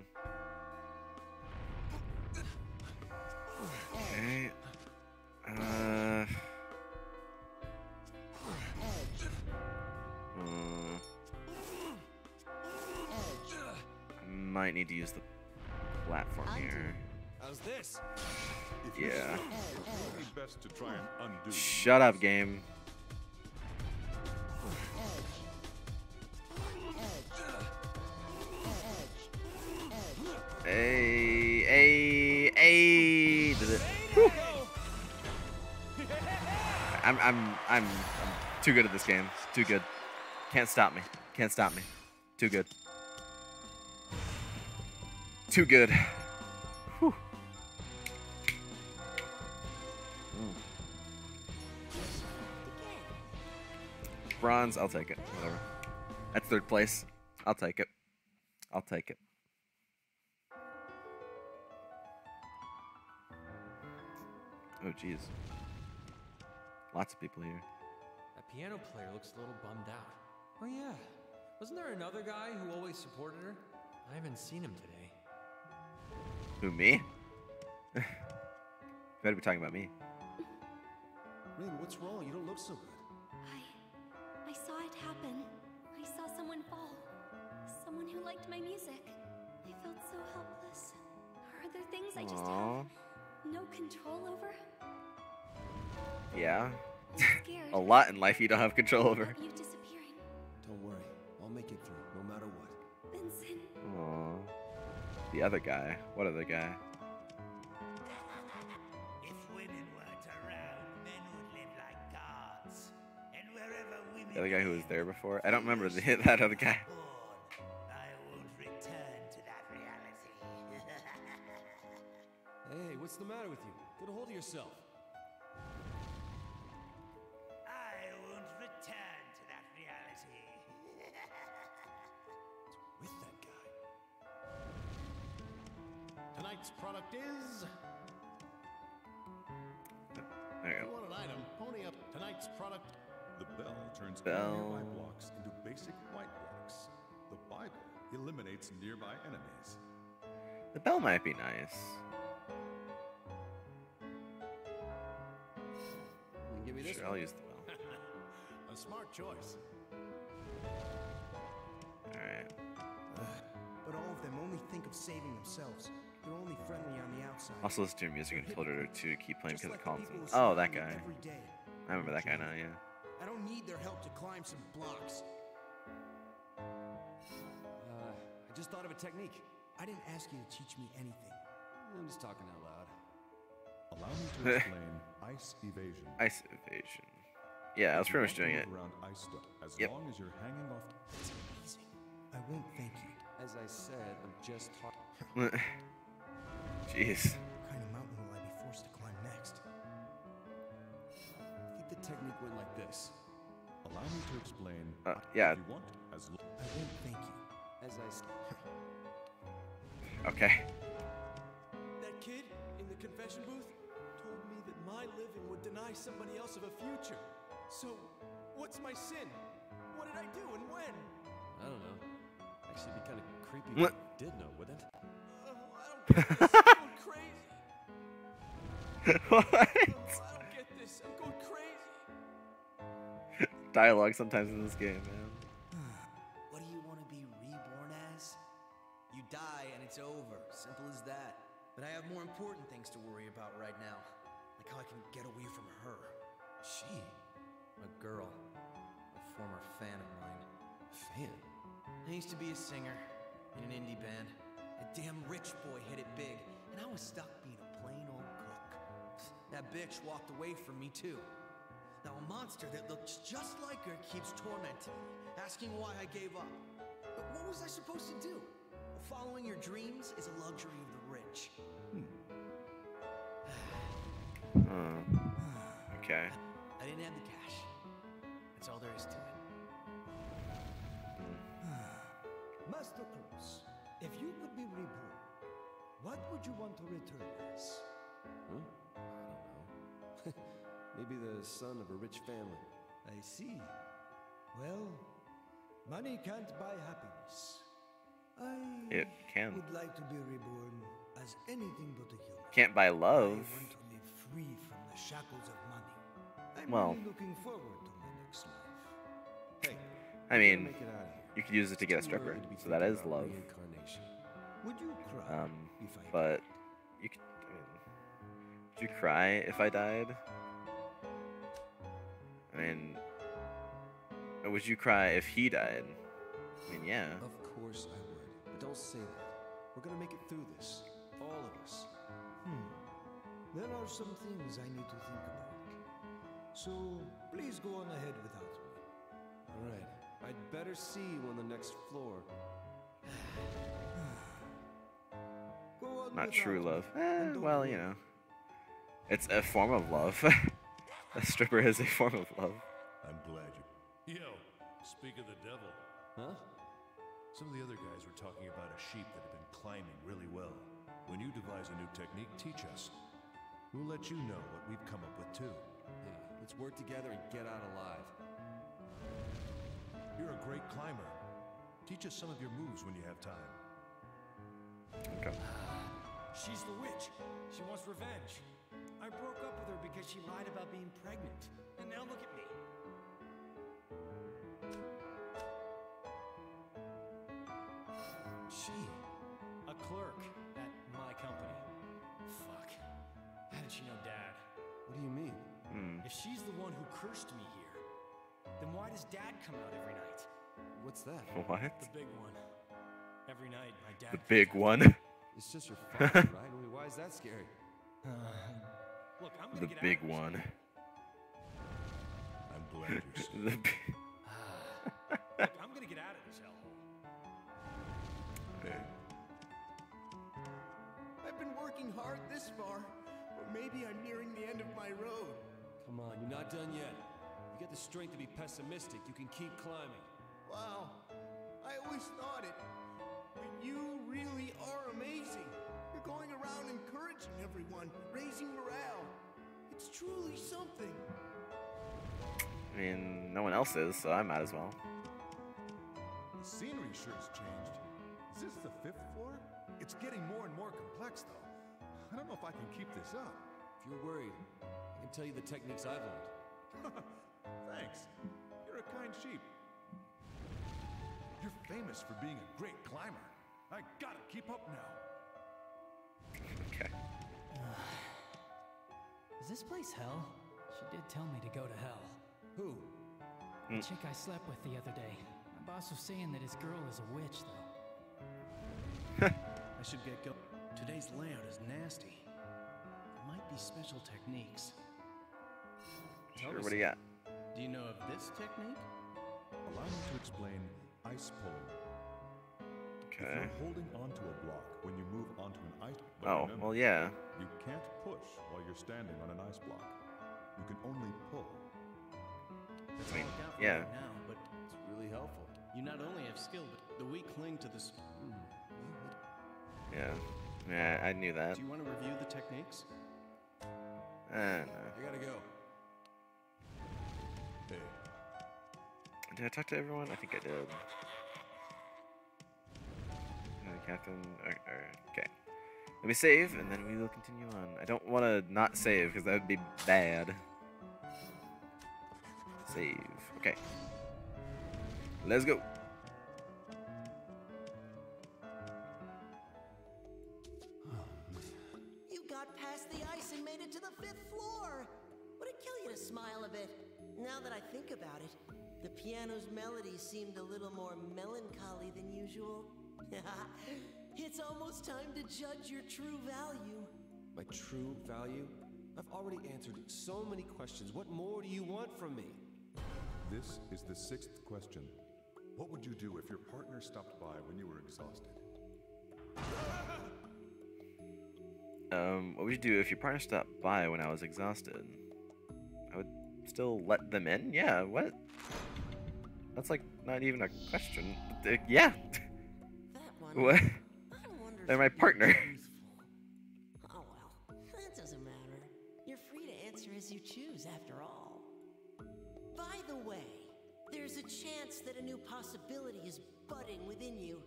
Might need to use the platform here. How's this? Yeah. struggle, it would be best to try and undo. Shut up, game. Hey, hey, hey! Did it. I'm, I'm, I'm, I'm too good at this game. Too good. Can't stop me. Can't stop me. Too good. Too good. Whew. Bronze, I'll take it. Whatever. That's third place. I'll take it. I'll take it. Oh, jeez. Lots of people here. That piano player looks a little bummed out. Oh, yeah. Wasn't there another guy who always supported her? I haven't seen him today. Who, me? you better be talking about me. Rin, what's wrong? You don't look so good. I I saw it happen. I saw someone fall. Someone who liked my music. I felt so helpless. Are there things I just have no control over? Yeah. a lot in life you don't have control over. You disappearing. The other guy. What other guy? If women weren't around, men would live like gods. And wherever women The other guy who was there before? I don't remember the, that other guy. I won't return to that reality. Hey, what's the matter with you? Get a hold of yourself. Bell turns Bell. nearby blocks into basic white blocks. The Bible eliminates nearby enemies. The bell might be nice. Give me this Sure, I'll use the bell. a smart choice. Alright. But all of them only think of saving themselves. They're only friendly on the outside. Also listen to your music and told her to keep playing Just because it like calms the people Oh, that guy. I remember that guy now, yeah. I don't need their help to climb some blocks. Uh, I just thought of a technique. I didn't ask you to teach me anything. I'm just talking out loud. Allow me to explain ice evasion. Ice evasion. Yeah, I was pretty much doing it. move Around ice stuff, as Yep. long as you're hanging off. I won't thank you. As I said, I'm just talking. Jeez. Technique went like this. Allow me to explain. Uh, yeah. If you want, as I won't thank you. As I said. Okay. That kid in the confession booth told me that my living would deny somebody else of a future. So, what's my sin? What did I do and when? I don't know. Actually, it'd be kind of creepy if What? you did know, wouldn't it? Oh, I don't care. This is crazy. what? Dialogue sometimes in this game, man. What do you want to be reborn as? You die and it's over. Simple as that. But I have more important things to worry about right now. Like how I can get away from her. She? A girl. A former fan of mine. Fan? I used to be a singer in an indie band. A damn rich boy hit it big, and I was stuck being a plain old cook. That bitch walked away from me too. Now a monster that looks just like her keeps tormenting me, asking why I gave up. But what was I supposed to do? Following your dreams is a luxury of the rich. Uh, okay. I didn't have the cash. That's all there is to it. Master Cruz, if you could be reborn, what would you want to return as? Huh? I don't know. Maybe the son of a rich family. I see. Well, money can't buy happiness. I It can. would like to be reborn as anything but a human. Can't buy I love. want to live free from the shackles of money. I'm Well. really looking forward to my next life. Hey, I mean, make it out of here. you could use it to get a stripper, early to be so that thinking is about love. Would you cry Um, if I but you could. I mean, would you cry if I died? I mean, would you cry if he died? I mean, yeah. Of course I would. But don't say that. We're gonna make it through this. All of us. Hmm. There are some things I need to think about. So please go on ahead without me. All right. I'd better see you on the next floor. Go on Not true love. Eh, well, you know, it's a form of love. a stripper is a form of love. I'm glad you. Yo, speak of the devil. Huh? Some of the other guys were talking about a sheep that had been climbing really well. When you devise a new technique, teach us. We'll let you know what we've come up with too. Yeah. Let's work together and get out alive. You're a great climber. Teach us some of your moves when you have time. Okay. She's the witch. She wants revenge. I broke up with her because she lied about being pregnant. And now look at me. She, a clerk at my company. Fuck. How did she know Dad? What do you mean? Hmm. If she's the one who cursed me here, then why does Dad come out every night? What's that? What? The big one. Every night, my dad. The big one. It's just your father, right? I mean, why is that scary? Look, I'm The get big out one. I'm glad you're safe. Look, I'm gonna get out of this hellhole. Hey, I've been working hard this far, but maybe I'm nearing the end of my road. Come on, you're not done yet. You get the strength to be pessimistic. You can keep climbing. Wow, I always thought it. But you really are amazing. You're going around encouraging everyone, raising morale. It's truly something. I mean, no one else is, so I might as well. The scenery sure has changed. Is this the fifth floor? It's getting more and more complex, though. I don't know if I can keep this up. If you're worried, I can tell you the techniques I've learned. Thanks. You're a kind sheep. You're famous for being a great climber. I gotta keep up now. Okay. Is this place hell? She did tell me to go to hell. Who? The Mm. chick I slept with the other day. My boss was saying that his girl is a witch, though. I should get going. Today's layout is nasty. There might be special techniques. Tell Sure, me what do you got? Do you know of this technique? Allow me to explain ice pulling. If you're holding onto a block when you move onto an ice but Oh, remember, well, yeah. You can't push while you're standing on an ice block. You can only pull. That's I mean, all I got yeah. right now, but It's really helpful. you not only have skill, but the weak cling to this. Hmm. Yeah. Yeah, I knew that. Do you want to review the techniques? Uh, no. I gotta go. Hey, Did I talk to everyone? I think I did. Or- Okay. Let me save, and then we will continue on. I don't want to not save, because that would be bad. Save. Okay. Let's go. You got past the ice and made it to the fifth floor. Would it kill you to smile a bit? Now that I think about it, the piano's melody seemed a little more melancholy than usual. it's almost time to judge your true value. My true value? I've already answered so many questions. What more do you want from me? This is the sixth question. What would you do if your partner stopped by when you were exhausted? Um, what would you do if your partner stopped by when I was exhausted? I would still let them in? Yeah, what? That's like not even a question. Uh, yeah. what? They're my partner. Oh well, that doesn't matter. You're free to answer as you choose, after all. By the way, there's a chance that a new possibility is budding within you.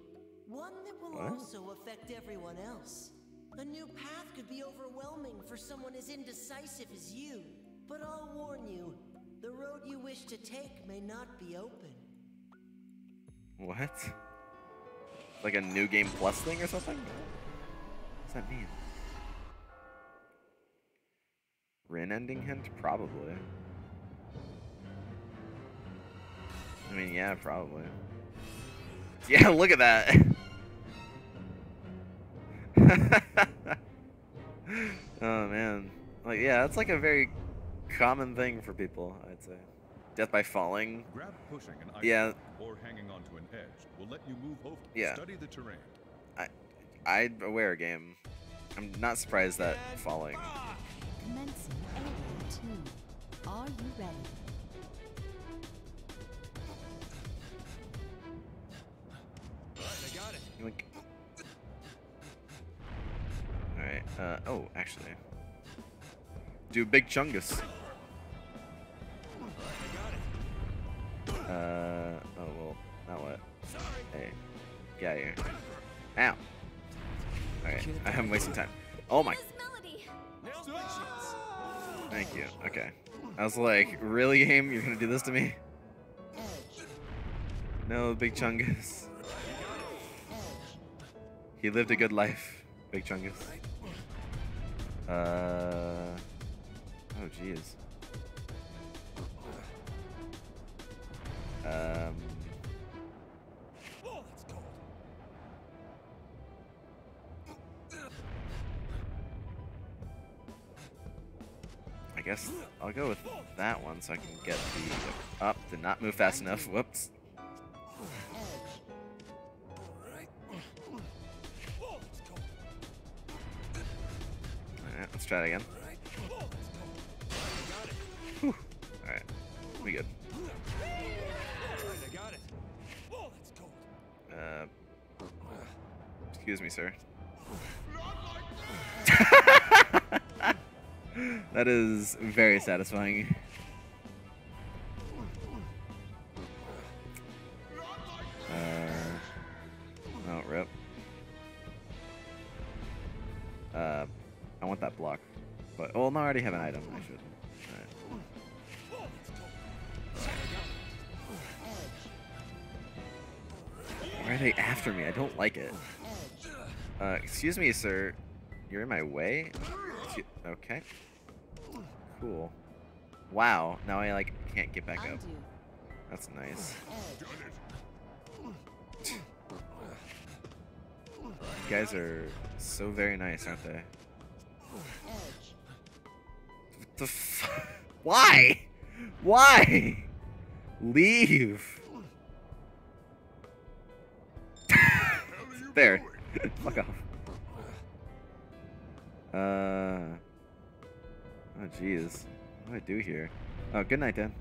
One that will What? also affect everyone else. A new path could be overwhelming for someone as indecisive as you. But I'll warn you, the road you wish to take may not be open. What? Like a new game plus thing or something? What does that mean? Rin ending hint? Probably. I mean, yeah, probably. Yeah, look at that! oh man. Like, yeah, that's like a very common thing for people, I'd say. Death by falling. Grab pushing an ice Yeah. or hanging onto an edge will let you move over. Yeah. Study the terrain. I, I'd aware game. I'm not surprised that falling. Commencing area 2. Are you ready? I got it. Yoink. Alright, uh, oh, actually. Do Big Chungus. Uh, oh, well, now what? Hey, get out here. Ow. Alright, I'm wasting time. Oh my, thank you. Okay. I was like, really, game? You're gonna do this to me? No, Big Chungus. He lived a good life, Big Chungus. Uh. Oh, jeez. Um. I guess I'll go with that one so I can get the up. Did not move fast enough. Whoops. Alright, let's try it again. Alright, we good. Uh, excuse me, sir. that is very satisfying. Uh, oh, rip. Uh, I want that block. But, well, no, I already have an item. I should. Why are they after me? I don't like it. Uh, excuse me, sir. You're in my way? Okay. Cool. Wow. Now I, like, can't get back up. That's nice. You guys are so very nice, aren't they? The f- Why? Why? Leave. There. Fuck off. Uh. Oh, jeez. What do I do here? Oh, good night, Dan.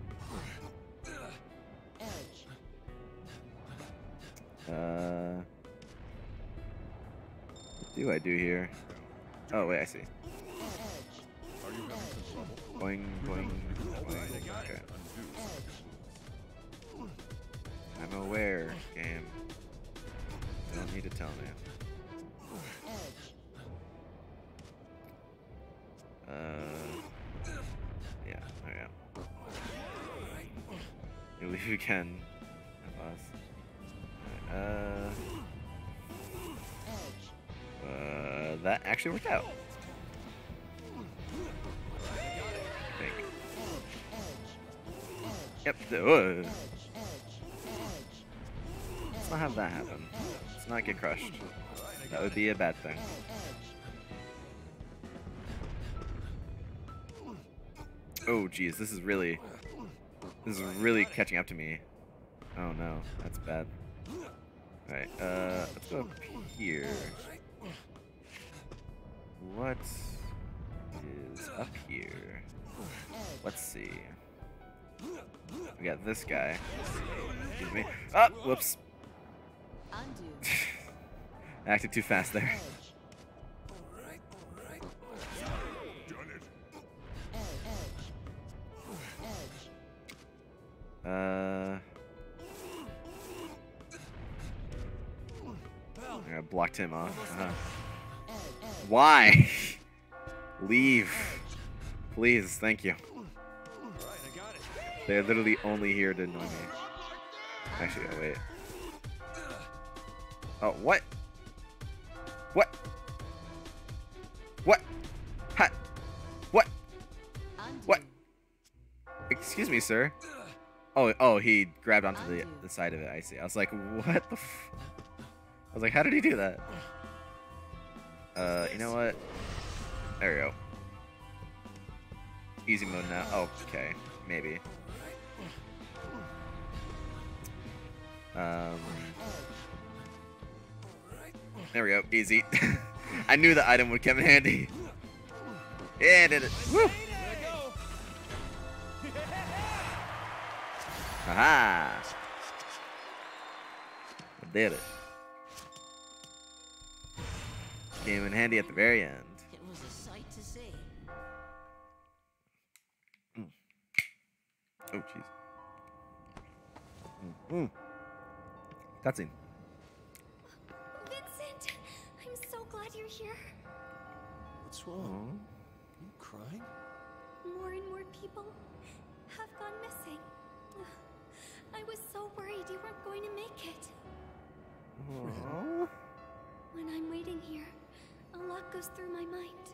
Uh. What do I do here? Oh, wait, I see. Boing, boing, boing. Okay. I'm aware, game. Don't need to tell me. Uh, yeah, oh, hurry up. You leave again. At last. Right, uh, uh, that actually worked out. Yep, there was. Let's not have that happen. Not get crushed. That would be a bad thing. Oh, geez, this is really, this is really catching up to me. Oh no, that's bad. Alright, uh, let's go up here. What is up here? Let's see. We got this guy. Excuse me. Ah, whoops. I acted too fast there. Uh. I blocked him off. Uh-huh. Why? Leave. Please, thank you. They're literally only here to annoy me. Actually, oh, wait. Oh, what? What? What? Ha! What? What? Excuse me, sir. Oh, oh, he grabbed onto the the side of it. I see. I was like, what the? I was like, how did he do that? Uh, you know what? There we go. Easy mode now. Oh, okay, maybe. Um. There we go. Easy. I knew the item would come in handy. Yeah, I did it. Woo! Aha! I did it. Came in handy at the very end. It was a sight to see. Oh, jeez. Mm. Cutscene. What's wrong? you crying? More and more people have gone missing. I was so worried you weren't going to make it. Aww. When I'm waiting here, a lot goes through my mind.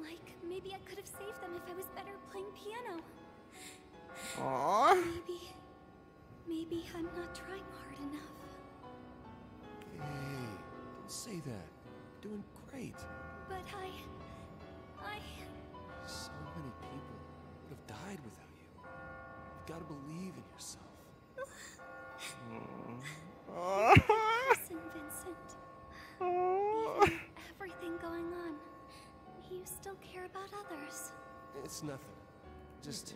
Like, maybe I could have saved them if I was better playing piano. Aww. Maybe. Maybe I'm not trying hard enough. Hey, don't say that. You're doing great. But I. I. So many people would have died without you. You've got to believe in yourself. Listen, Vincent. Even everything going on, you still care about others. It's nothing. Just.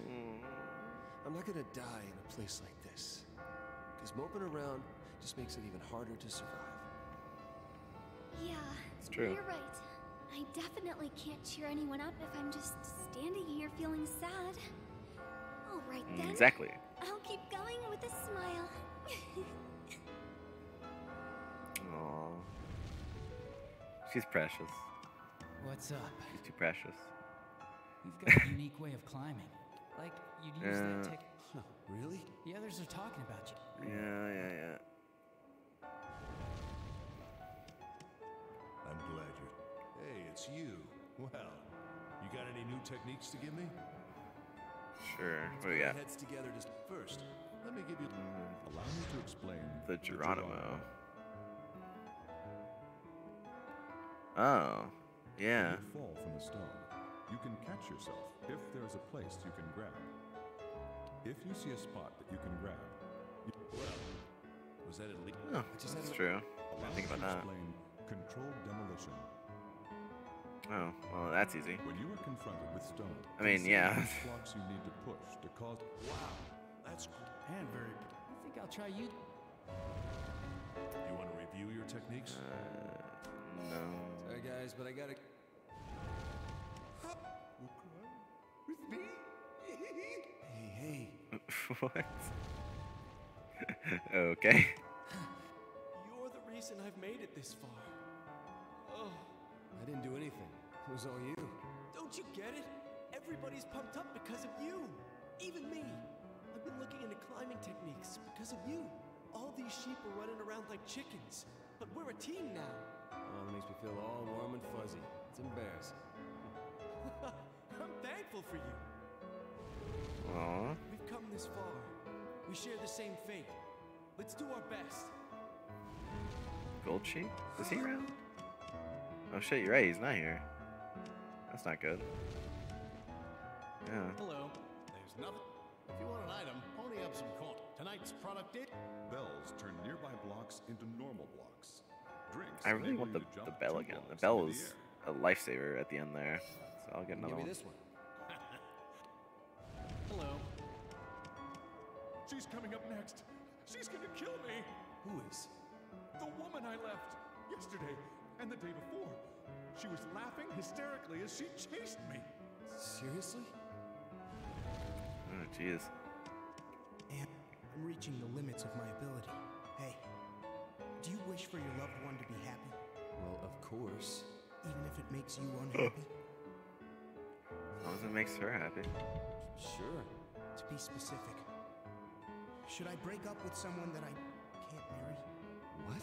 I'm not gonna die in a place like this. Because moping around just makes it even harder to survive. Yeah, It's true. You're right. I definitely can't cheer anyone up if I'm just standing here feeling sad. All right mm, then. Exactly. I'll keep going with a smile. Aww. She's precious. What's up? She's too precious. You've got a unique way of climbing. Like, you'd use Yeah. that tech. Really? The others are talking about you. Yeah, yeah, yeah. It's you. Well, you got any new techniques to give me? Sure. What do we got? heads together just First, let me give you. Mm-hmm. Allow me to explain. The Geronimo. Oh, yeah. You fall from a stone. You can catch yourself if there is a place you can grab. If you see a spot that you can grab, you, Well, was that at least? Oh, that's true. I didn't think about that. controlled demolition. Oh, well, that's easy. When you are confronted with stone, I mean, yeah. blocks you need to push to cause. Wow, that's. And very. I think I'll try you. You want to review your techniques? Uh, no. Sorry, guys, but I gotta. With me? Hey, hey. what? okay. You're the reason I've made it this far. Oh, I didn't do anything. It was all you. don't you get it? Everybody's pumped up because of you. Even me. I've been looking into climbing techniques because of you. All these sheep are running around like chickens, but we're a team now. Oh, that makes me feel all warm and fuzzy. It's embarrassing. I'm thankful for you. Aww. We've come this far. We share the same fate. Let's do our best. Gold sheep? Is he around? Oh shit, you're right, he's not here. That's not good. Yeah. Hello. There's nothing. If you want an item, pony up some coin. Tonight's product is. Bells turn nearby blocks into normal blocks. Drinks. I really want you the, to jump the bell again. The bell into is the a lifesaver at the end there. So I'll get another Give me one. this one. Hello. She's coming up next. She's gonna kill me. Who is? The woman I left yesterday and the day before. She was laughing hysterically as she chased me. Seriously? Oh jeez. And I'm reaching the limits of my ability. Hey, do you wish for your loved one to be happy? Well, of course. Even if it makes you unhappy? As long as it makes her happy. Sure. To be specific, should I break up with someone that I can't marry? What?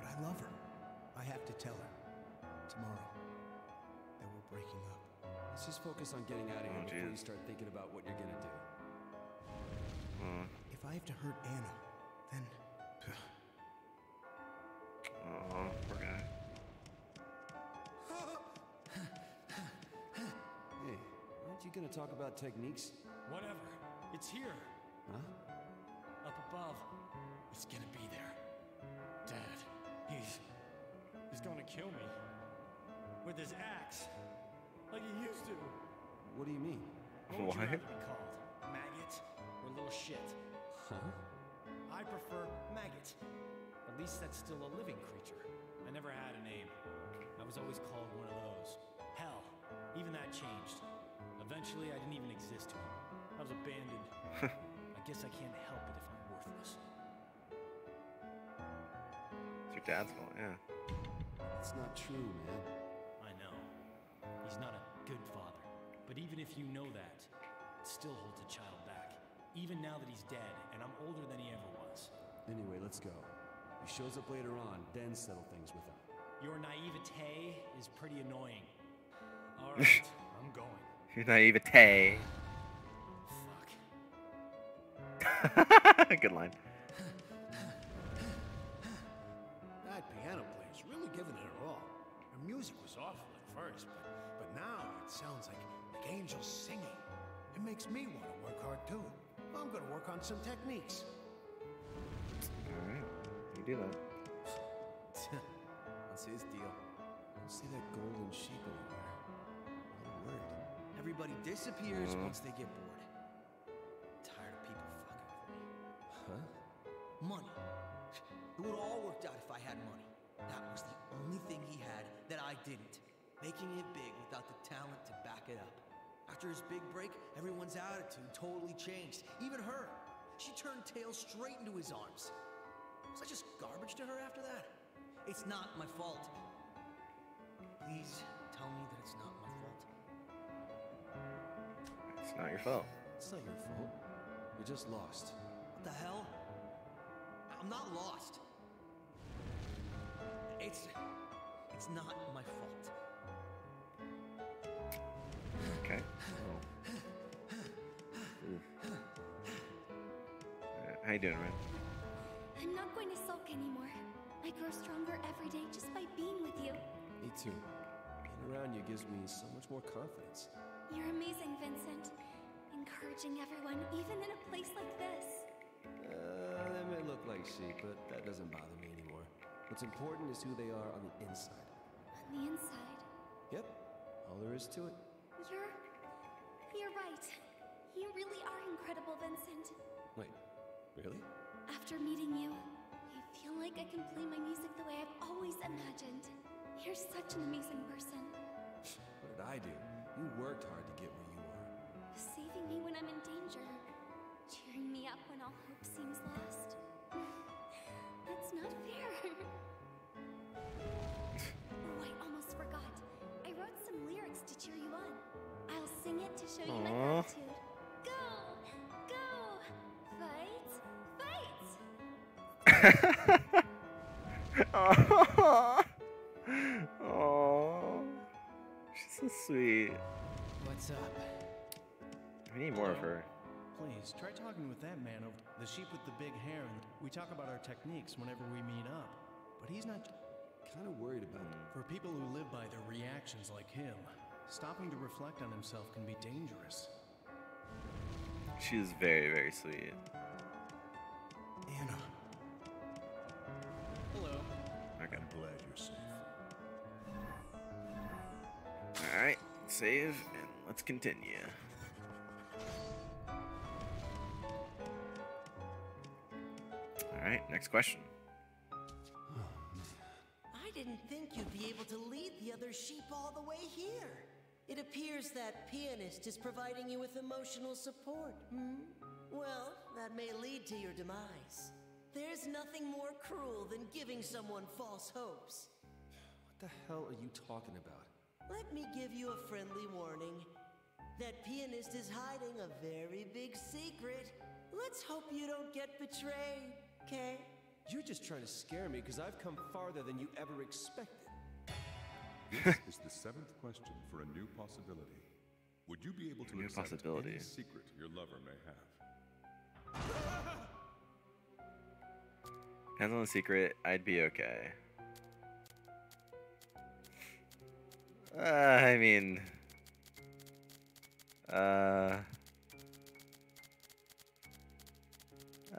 But I love her. I have to tell her tomorrow that we're breaking up. Let's just focus on getting out of here Oh, before you start thinking about what you're gonna do. Uh, If I have to hurt Anna, then oh, poor guy. Hey, aren't you gonna talk about techniques? Whatever. It's here. Huh? Up above. It's gonna be there. Dad, he's. He's gonna kill me. With his axe. Like he used to. What do you mean? What would you What? be called? Maggot or little shit? Huh? I prefer maggot. At least that's still a living creature. I never had a name. I was always called one of those. Hell, even that changed. Eventually, I didn't even exist to him. I was abandoned. I guess I can't help it if I'm worthless. It's your dad's fault, yeah. That's not true, man. I know. He's not a good father. But even if you know that, it still holds a child back. Even now that he's dead, and I'm older than he ever was. Anyway, let's go. He shows up later on, then settle things with him. Your naivete is pretty annoying. Alright, I'm going. Your naivete. Fuck. Good line. That piano player's really giving it her all. Her music was awful at first, but, but now it sounds like, like angels singing. It makes me want to work hard too. I'm gonna work on some techniques. Alright. You do that. What's his deal? I don't see that golden sheep anywhere. Not a word. everybody disappears Mhm. once they get bored. Tired of people fucking with me. Huh? Money. It would all worked out if I had money. That was the only thing he had that I didn't. Making it big without the talent to back it up. After his big break, everyone's attitude totally changed. Even her. She turned tail straight into his arms. Was I just garbage to her after that? It's not my fault. Please tell me that it's not my fault. It's not your fault. It's not your fault. You're just lost. What the hell? I'm not lost. It's. It's not my fault. Okay. Oh. Oof. Alright, How you doing, man? I'm not going to sulk anymore. I grow stronger every day just by being with you. Me too. Being around you gives me so much more confidence. You're amazing, Vincent. Encouraging everyone, even in a place like this. Uh, they may look like sheep, but that doesn't bother me anymore. What's important is who they are on the inside. On the inside, Yep, all there is to it. you're. Right. You really are incredible, Vincent. Wait, really? After meeting you, I feel like I can play my music the way I've always imagined. You're such an amazing person. What did I do? You worked hard to get where you are. Saving me when I'm in danger. Cheering me up when all hope seems lost. That's not fair. oh, I almost forgot. I wrote some lyrics to cheer you on sing it to show you my gratitude. Go! Go! Fight! Fight! Aww. She's so sweet. What's up? We need more of her. Please, try talking with that man over the sheep with the big hair and we talk about our techniques whenever we meet up. But he's not kind of worried about it. For people who live by their reactions like him, stopping to reflect on himself can be dangerous. She is very, very sweet. Anna. Hello. Okay. I'm glad you're safe. Alright, save, and let's continue. Alright, next question. I didn't think you'd be able to lead the other sheep all the way here. It appears that pianist is providing you with emotional support, hmm? Well, that may lead to your demise. There's nothing more cruel than giving someone false hopes. What the hell are you talking about? Let me give you a friendly warning. That pianist is hiding a very big secret. Let's hope you don't get betrayed, okay? You're just trying to scare me because I've come farther than you ever expected. This is the seventh question for a new possibility. Would you be able to New accept possibility. any secret your lover may have? Depends on the secret, I'd be okay. Uh, I mean... Uh...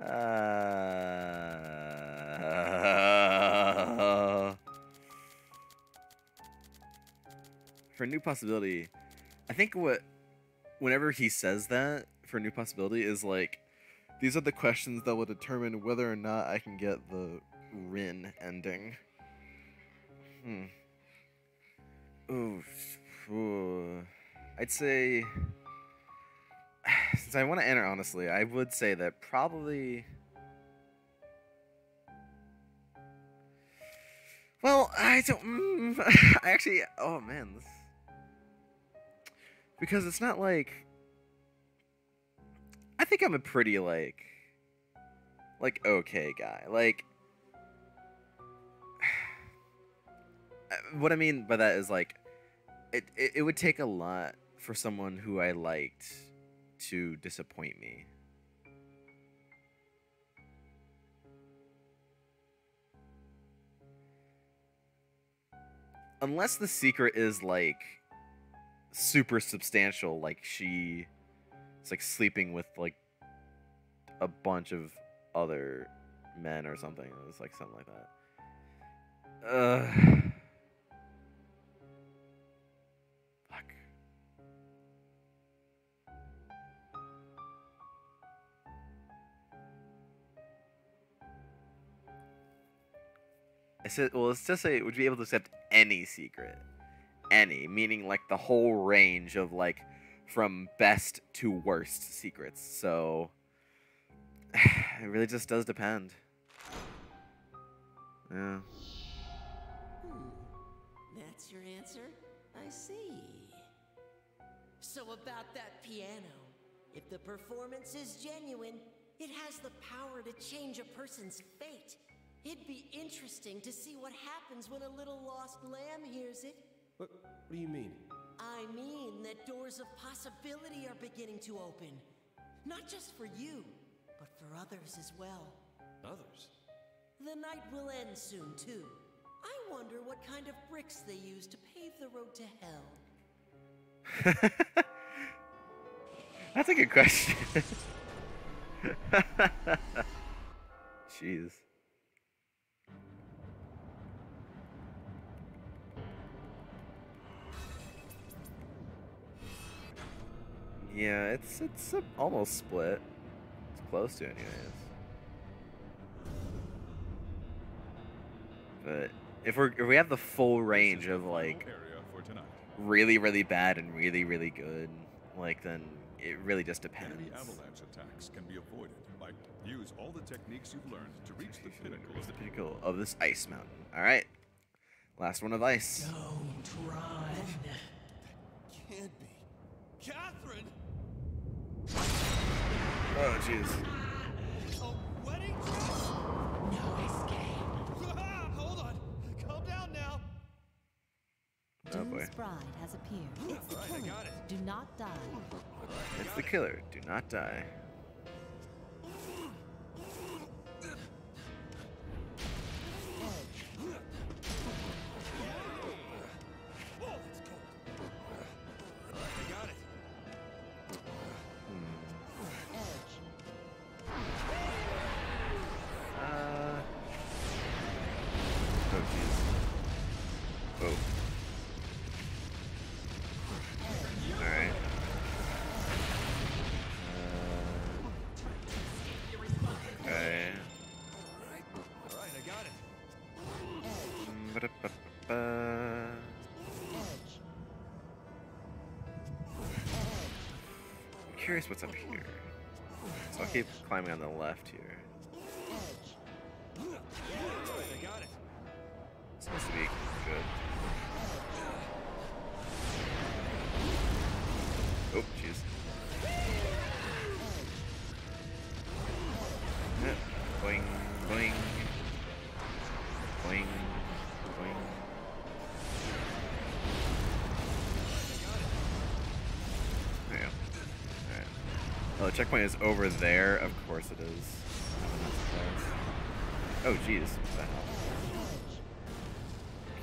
Uh... For new possibility, I think what... Whenever he says that, for new possibility, is like... These are the questions that will determine whether or not I can get the Rin ending. Hmm. Ooh. ooh. I'd say... Since I want to enter honestly, I would say that probably... Well, I don't... Mm, I actually... Oh, man. This, because it's not like... I think I'm a pretty, like... Like, okay guy. Like... What I mean by that is, like... It, it, it would take a lot for someone who I liked to disappoint me. Unless the secret is like super substantial, like she is like sleeping with like a bunch of other men or something. It was like something like that. Uh Fuck. I said, well, let's just say, would you be able to accept any secret? Any, meaning like the whole range of like from best to worst secrets. So it really just does depend. Yeah. Hmm. That's your answer? I see. So about that piano. If the performance is genuine, it has the power to change a person's fate. It'd be interesting to see what happens when a little lost lamb hears it. What, what do you mean? I mean that doors of possibility are beginning to open. Not just for you, but for others as well. Others? The night will end soon, too. I wonder what kind of bricks they use to pave the road to hell. That's a good question. Jeez. Yeah, it's it's a, almost split. It's close to, anyways. But if we're if we have the full range of like Area for tonight. really really bad and really really good, like then it really just depends. Enemy avalanche attacks can be avoided by use all the techniques you've learned to reach the pinnacle. Reach the pinnacle of this ice mountain. All right, last one of ice. Don't run. Can't be. Catherine! Oh, jeez. Oh boy. bride has appeared. It's the killer. Do not die. It's the killer. Do not die. Curious what's up here. So I'll keep climbing on the left here. Supposed to be good. Checkpoint is over there. Of course it is. Oh, jeez.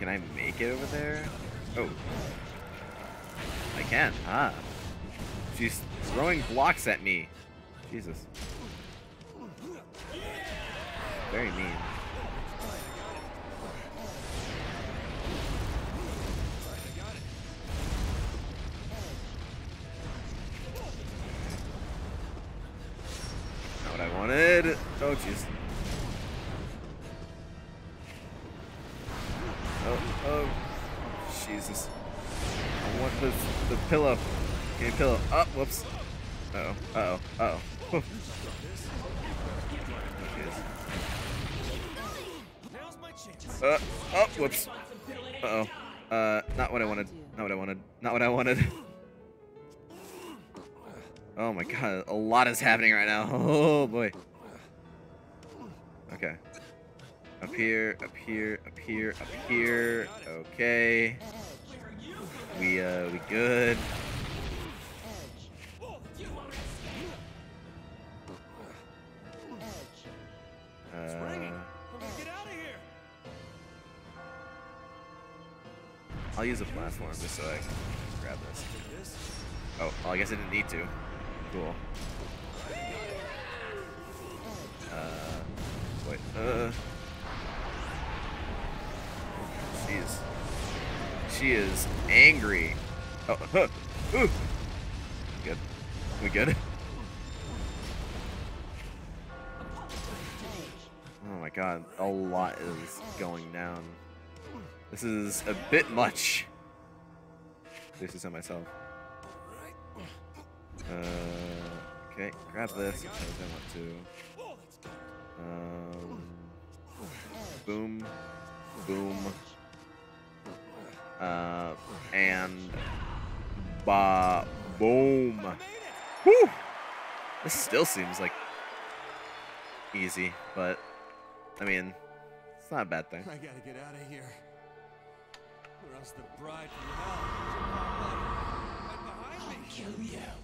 Can I make it over there? Oh. I can. Ah. She's throwing blocks at me. Jesus. Very mean. Wanted. Oh, jeez. Oh, oh, Jesus. I want the, the pillow. A pillow. Oh, whoops. Uh-oh, uh-oh, uh-oh. Oh, my chance. Uh, oh, whoops. Uh-oh. Uh, not what I wanted. Not what I wanted. Not what I wanted. Oh my god, a lot is happening right now. Oh boy. Okay. Up here, up here, up here, up here. Okay. We, uh, we good. Uh. I'll use a platform just so I can grab this. Oh, well, I guess I didn't need to. Cool. Uh, wait, uh. She's. She is angry. Oh, huh, ooh. Good. We good? Oh my god, a lot is going down. This is a bit much. This is on myself. Uh, okay, grab this because I want to. Um, boom, boom, uh, and ba boom. Whew! This still seems like easy, but I mean, it's not a bad thing. I gotta get out of here. Or else the bride from hell right behind me. Kill you.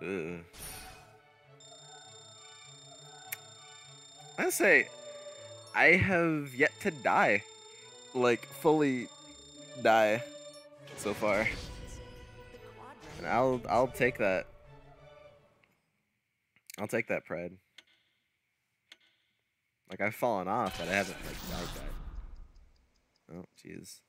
I say, I have yet to die, like fully die, so far, and I'll I'll take that. I'll take that pride. Like I've fallen off, but I haven't like died. died. Oh, jeez.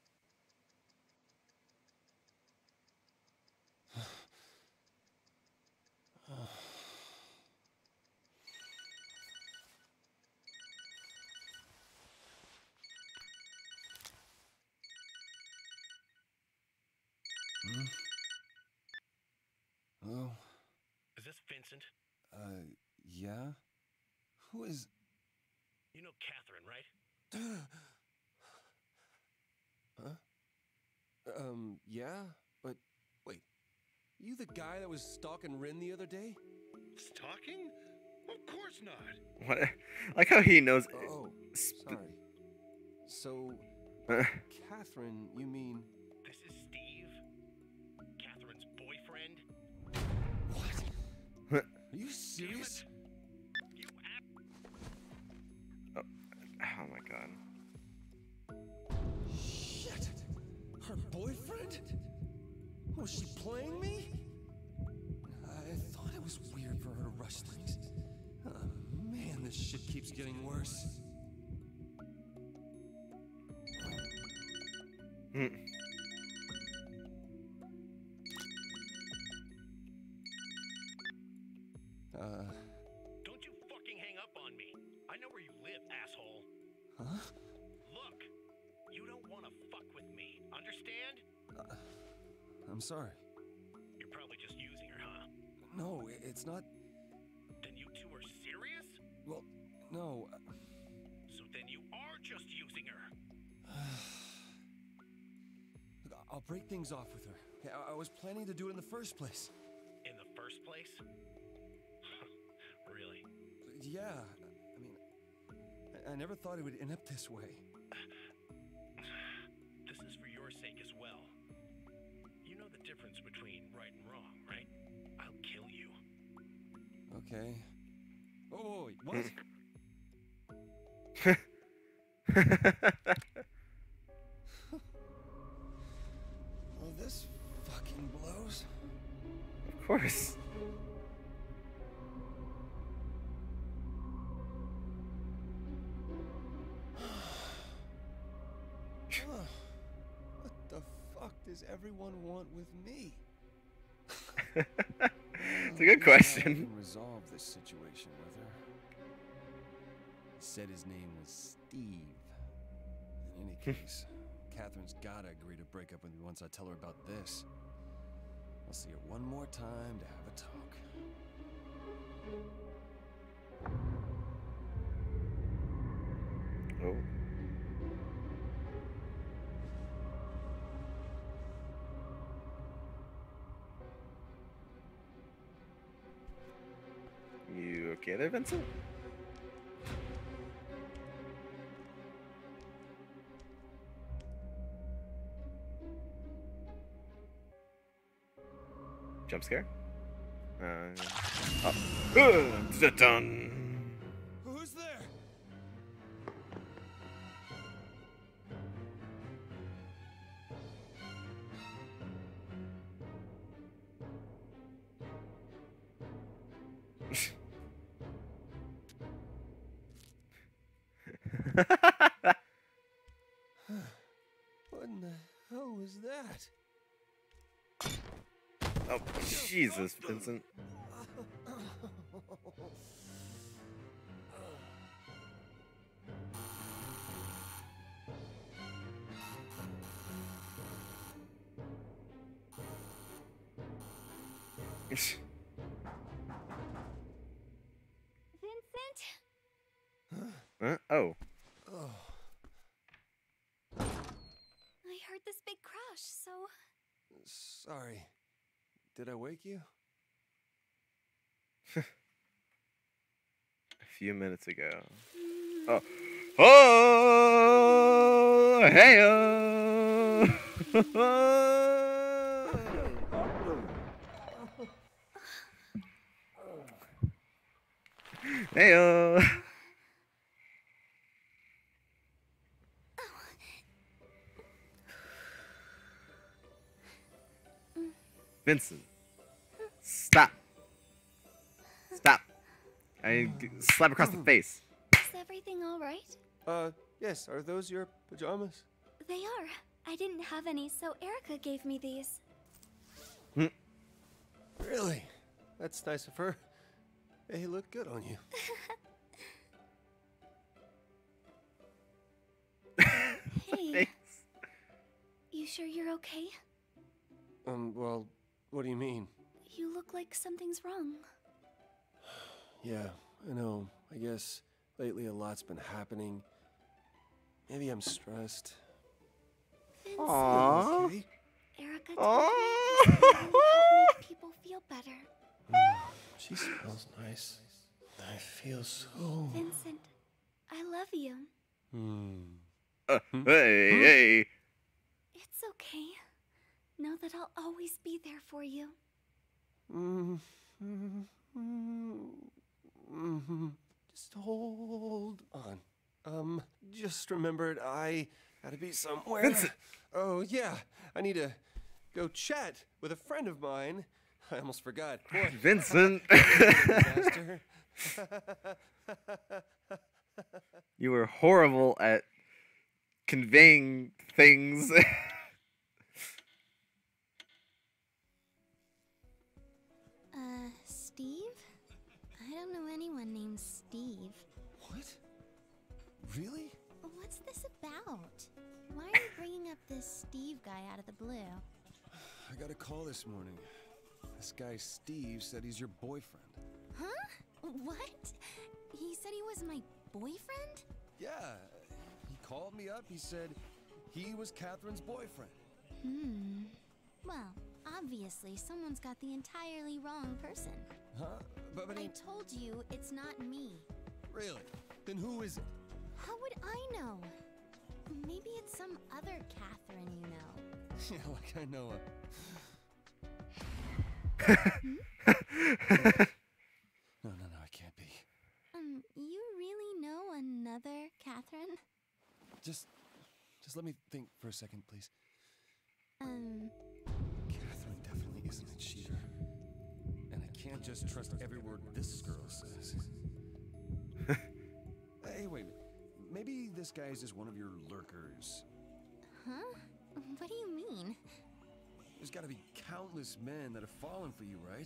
Hmm? Hello? Is this Vincent? Uh, yeah? Who is... You know Catherine, right? huh? Um, yeah? But, wait. You the guy that was stalking Rin the other day? Stalking? Of course not. What? like how he knows... Uh, oh, sorry. So, Catherine, you mean... Are you serious? Oh, oh my god. Shit! Her boyfriend? Was she playing me? I thought it was weird for her to rush things. Oh, man, this shit keeps getting worse. Hmm. Uh, Don't you fucking hang up on me. I know where you live, asshole. huh? Look, you don't want to fuck with me. Understand? I'm sorry. You're probably just using her, huh? No, it's not. Then you two are serious? Well, no. So then you are just using her. Look, I'll break things off with her. I, I was planning to do it in the first place. In the first place? Really? Yeah, I mean, I, I never thought it would end up this way. This is for your sake as well. You know the difference between right and wrong, right? I'll kill you. Okay. Oh, wait, what? well, this fucking blows. Of course. Everyone want with me? It's a oh, good question. Resolve this situation with her. He said his name was Steve. In any hmm. case, Catherine's gotta agree to break up with me once I tell her about this. I'll see her one more time to have a talk. Oh. Okay there, Vincent? Jump scare? Uh, oh. Uh, dun. Jesus, Vincent. Wake you? A few minutes ago. Oh. Oh! Hey! Hey! Vincent. Stop. Stop. I slap across the face. Is everything alright? Uh, yes. Are those your pajamas? They are. I didn't have any, so Erika gave me these. Really? That's nice of her. They look good on you. Hey. You sure you're okay? Um, well, what do you mean? You look like something's wrong. Yeah, I know. I guess lately a lot's been happening. Maybe I'm stressed. Aww. Okay. Erika Aww. told me make people feel better. She smells nice. I feel so. Vincent, I love you. Hmm. Uh, hey, hey. It's okay. Know that I'll always be there for you. Just hold on. Um, just remembered I gotta be somewhere. Vincent. Oh yeah, I need to go chat with a friend of mine. I almost forgot. Boy, Vincent. You were horrible at conveying things. Steve? I don't know anyone named Steve. What? Really? What's this about? Why are you bringing up this Steve guy out of the blue? I got a call this morning. This guy Steve said he's your boyfriend. Huh? What? He said he was my boyfriend? Yeah, he called me up. He said he was Catherine's boyfriend. Hmm. Well, obviously, someone's got the entirely wrong person. Huh? But, but I told you it's not me. really? Then who is it? How would I know? Maybe it's some other Catherine you know. yeah, like I know a. no, no, no, it can't be. Um, you really know another Catherine? Just, just let me think for a second, please. Um, isn't a cheater, and I can't just trust every word this girl says. hey, wait. Maybe this guy is just one of your lurkers. huh? What do you mean? There's got to be countless men that have fallen for you, right?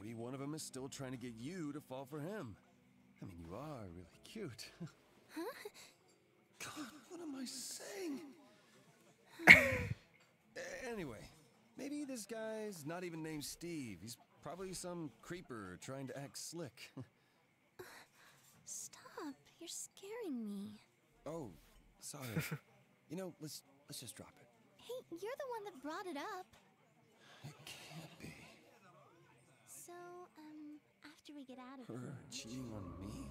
Maybe one of them is still trying to get you to fall for him. I mean, you are really cute. Huh? God, what am I saying? anyway, maybe this guy's not even named Steve. He's probably some creeper trying to act slick. Stop. You're scaring me. oh, sorry. you know, let's let's just drop it. Hey, you're the one that brought it up. It can't be So, um, after we get out of her here. cheating on me.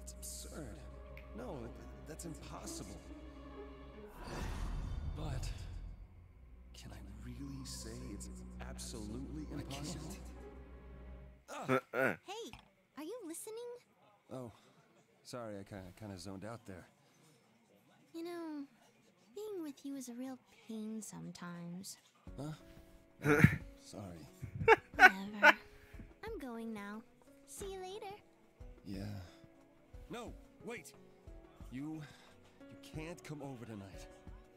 That's absurd. No, that's impossible. But can I really say it's absolutely impossible? Uh, uh. Hey, are you listening? Oh, sorry, I kind of kind of zoned out there. You know, being with you is a real pain sometimes. Huh? sorry. Whatever. I'm going now. See you later. Yeah. No, wait. You you can't come over tonight.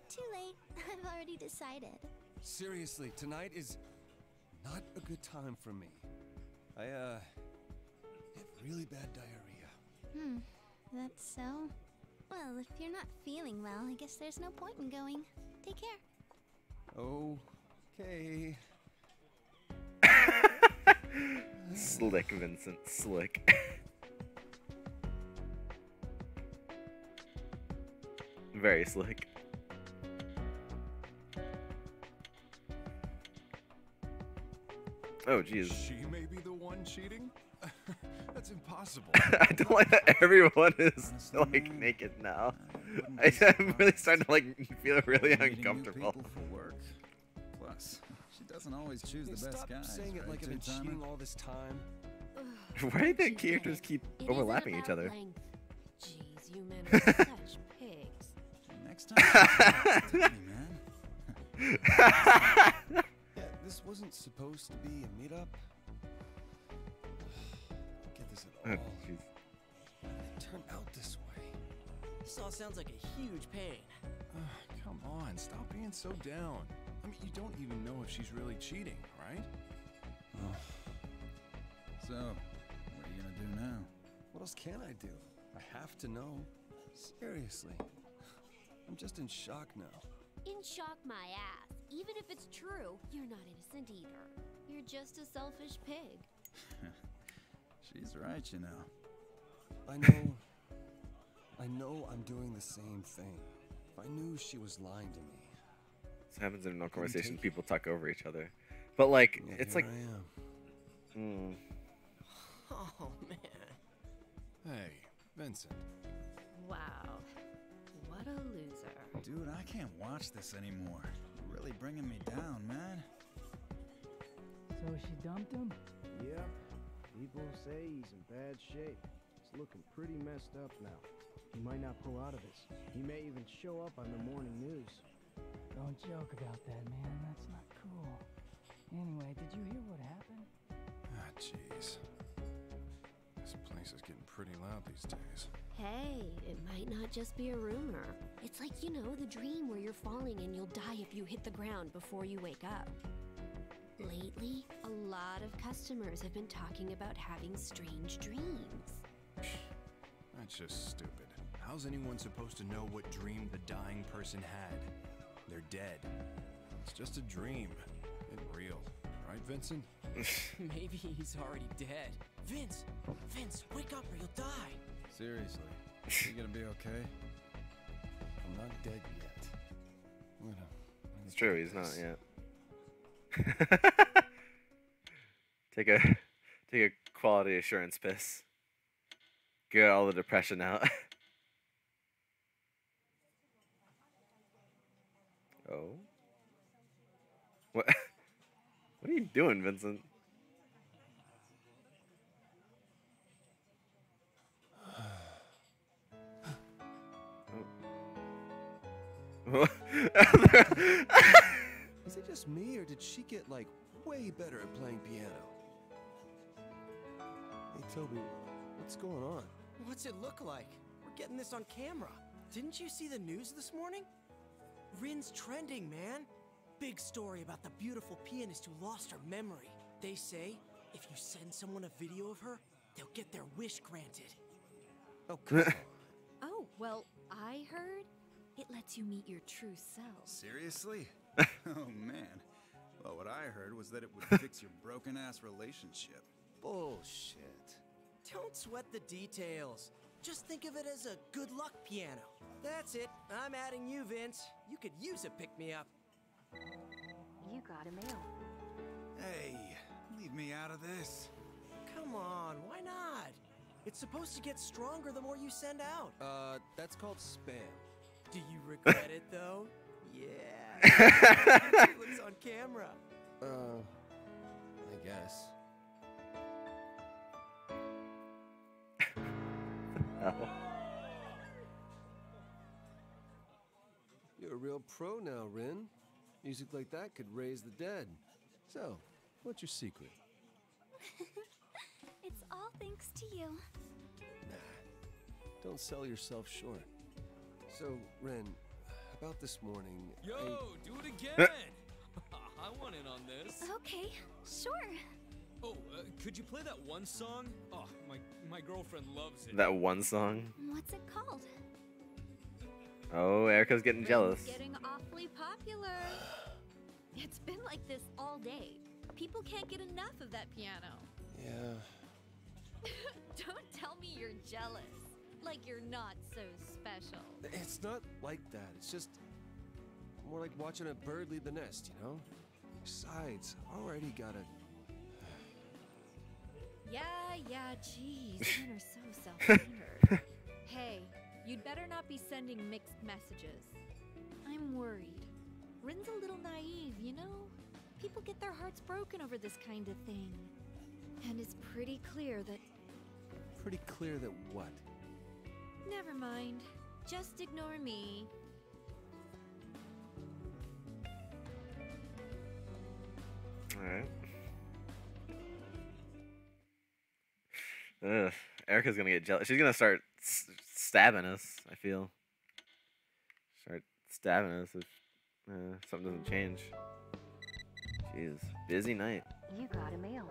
Too late. I've already decided. Seriously, tonight is not a good time for me. I uh have really bad diarrhea. Hmm, that's so? Well, if you're not feeling well, I guess there's no point in going. Take care. Okay. Slick, Vincent. Slick. Very slick. Oh, jeez. She may be the one cheating? That's impossible. I don't like that everyone is like naked now. I, I'm really starting to like feel really uncomfortable. people for work. Plus, she doesn't always choose the best stop guys. saying it like I've been cheating all this time. Why do the characters keep overlapping each other? Jeez, you men are such pigs. Next time, man. Yeah, this wasn't supposed to be a meetup. Get this Oh, at all. jeez. Why it turn out this way? This all sounds like a huge pain. Ugh, come on, stop being so down. I mean, you don't even know if she's really cheating, right? Oh. So, what are you gonna do now? What else can I do? I have to know. Seriously. I'm just in shock now. In shock my ass. Even if it's true, you're not innocent either. You're just a selfish pig. She's right, you know. I know. I know I'm doing the same thing. If I knew she was lying to me. This happens in no conversation. People talk over each other, but like Yeah, it's like. I am. Hmm. Oh, man. Hey, Vincent. Wow. What a loser. Dude, I can't watch this anymore. You're really bringing me down, man. So she dumped him? Yep. People say he's in bad shape. He's looking pretty messed up now. He might not pull out of this. He may even show up on the morning news. Don't joke about that, man. That's not cool. Anyway, did you hear what happened? Ah, jeez. This place is getting pretty loud these days. Hey, it might not just be a rumor. It's like, you know, the dream where you're falling and you'll die if you hit the ground before you wake up. Lately, a lot of customers have been talking about having strange dreams. That's just stupid. How's anyone supposed to know what dream the dying person had? They're dead. It's just a dream. It real. Right, Vincent? Maybe he's already dead. Vince! Vince, wake up or you'll die! Seriously. You gonna be okay? I'm not dead yet. I'm gonna. I'm It's gonna true. do He's not yet. take a take a quality assurance piss. Get all the depression out. oh. What? What are you doing, Vincent? Is it just me, or did she get like way better at playing piano? Hey, Toby, what's going on? What's it look like? We're getting this on camera. Didn't you see the news this morning? Rin's trending, man. Big story about the beautiful pianist who lost her memory. They say if you send someone a video of her, they'll get their wish granted. Oh, come. Oh, well, I heard it lets you meet your true self. Seriously? oh, man. Well, what I heard was that it would fix your broken ass relationship. Bullshit. Don't sweat the details. Just think of it as a good luck piano. That's it. I'm adding you, Vince. You could use a pick me up. You got a mail. Hey, leave me out of this. Come on, why not? It's supposed to get stronger the more you send out. Uh, that's called spam. Do you regret it though? Yeah. Looks on camera. Uh, I guess. You're a real pro now, Rin. Music like that could raise the dead. So, what's your secret? it's all thanks to you. Nah, Don't sell yourself short. So, Rin, about this morning. Yo, I- do it again! I want in on this. Okay, sure. Oh, uh, could you play that one song? Oh, my my girlfriend loves it. That one song. What's it called? Oh, Erika's getting jealous. Getting awfully popular. It's been like this all day. People can't get enough of that piano. Yeah. Don't tell me you're jealous. Like you're not so special. It's not like that. It's just more like watching a bird leave the nest, you know? Besides, already got a. Yeah, yeah, geez. Men are so self-centered. hey, you'd better not be sending mixed messages. I'm worried. Rin's a little naive, you know? People get their hearts broken over this kind of thing. And it's pretty clear that. Pretty clear that what? Never mind. Just ignore me. Alright. Ugh. Erika's gonna get jealous. She's gonna start s- stabbing us, I feel. Start stabbing us if uh, something doesn't change. Jeez. Busy night. You got a mail.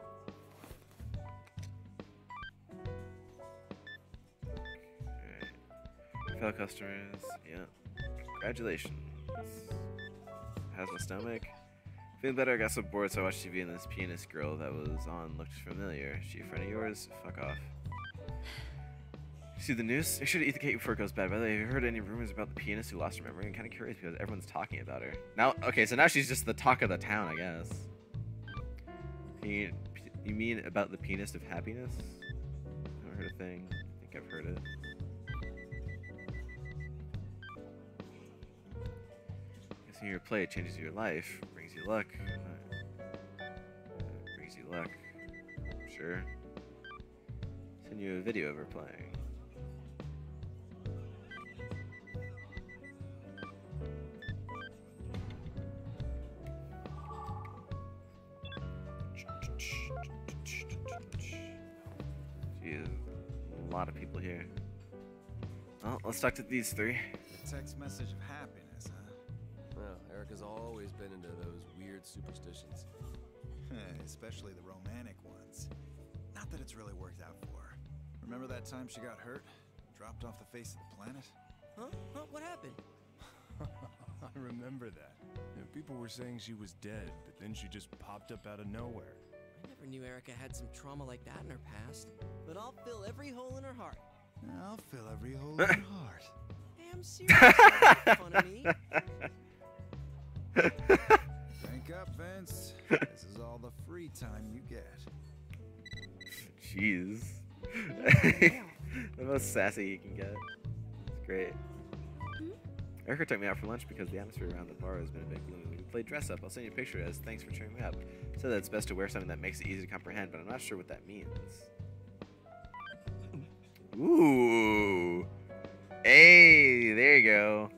Fellow customers, yeah. Congratulations. How's my stomach? Feeling better, I got so bored, so I watched TV and this pianist girl that was on looked familiar. She a friend of yours? Fuck off. See the news? I should eat the cake before it goes bad. By the way, have you heard any rumors about the pianist who lost her memory? I'm kind of curious because everyone's talking about her. Now, okay, so now she's just the talk of the town, I guess. You, you mean about the pianist of happiness? I haven't heard a thing. I think I've heard it. Your play changes your life, brings you luck. Uh, brings you luck. Sure. Send you a video of her playing. A lot of people here. Well, let's talk to these three. Text message? Well, Erika's always been into those weird superstitions. Especially the romantic ones. Not that it's really worked out for her. Remember that time she got hurt? Dropped off the face of the planet? Huh? Huh? What happened? I remember that. You know, people were saying she was dead, but then she just popped up out of nowhere. I never knew Erika had some trauma like that in her past. But I'll fill every hole in her heart. I'll fill every hole in her heart. Damn serious. Don't fun of me. Drink up, Vince. This is all the free time you get. Jeez. the most sassy you can get. It's great. Hmm? Erika took me out for lunch because the atmosphere around the bar has been a bit gloomy. We played dress up. I'll send you a picture as thanks for cheering me up. Said that it's best to wear something that makes it easy to comprehend, but I'm not sure what that means. Ooh. Hey, there you go.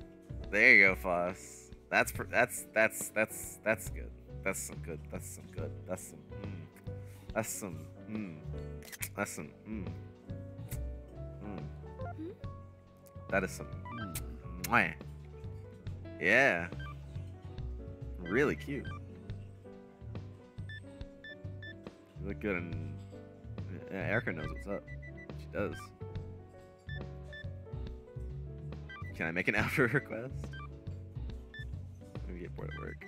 There you go, Foss. That's pr- that's that's that's that's good. That's some good. That's some good. That's some. Mm. That's some. Mm. That's some. Mm. Mm. That is some. Mm. Mwah. Yeah. Really cute. You look good, and yeah, Erika knows what's up. She does. Can I make an outfit request? Let me get bored at work.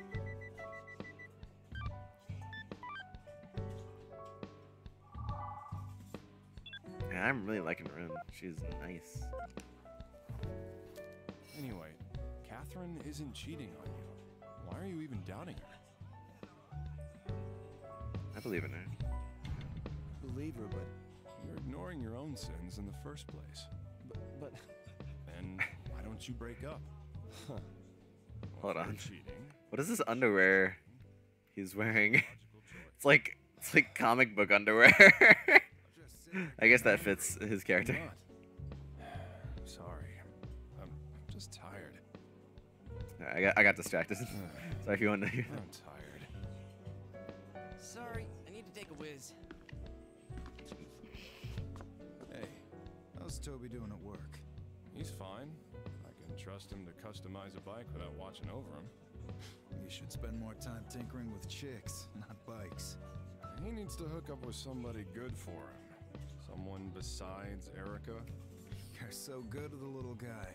Yeah, I'm really liking Rune. She's nice. Anyway, Catherine isn't cheating on you. Why are you even doubting her? I believe in her. Believe her, but you're ignoring your own sins in the first place. But, but then why don't you break up? Huh. Hold on. What is this underwear he's wearing? It's like it's like comic book underwear. I guess that fits his character. Sorry. I'm just tired. I got I got distracted. Sorry if you want to hear. I'm tired. Sorry, I need to take a whiz. Hey, how's Toby doing at work? He's fine. I can trust him to customize a bike without watching over him. You should spend more time tinkering with chicks, not bikes. He needs to hook up with somebody good for him. Someone besides Erika. You're so good with the little guy.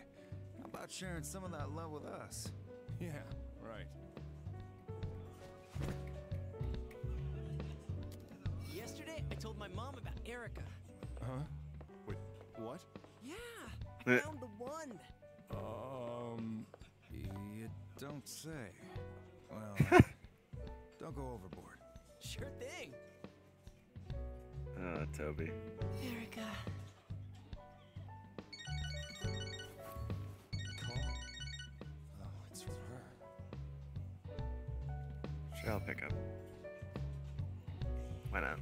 How about sharing some of that love with us? Yeah, right. Yesterday, I told my mom about Erika. Uh huh? Wait, what? Yeah, I Uh. found the one. Um, You don't say. Well, don't go overboard. Sure thing. Oh, Toby. Erika. Call? Oh, it's from her. Sure, I'll pick up. Why not?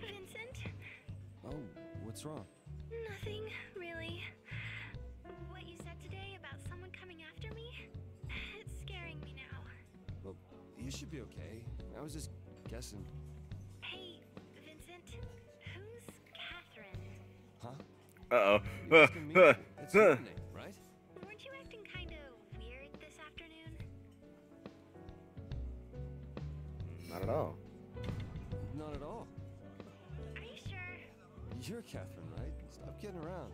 Vincent? Oh, what's wrong? Nothing, should be okay. I was just guessing. Hey, Vincent, who's Catherine? Huh? Uh oh. You're asking? It's your name, right? Weren't you acting kind of weird this afternoon? Not at all. Not at all. Are you sure? You're Catherine, right? Stop kidding around.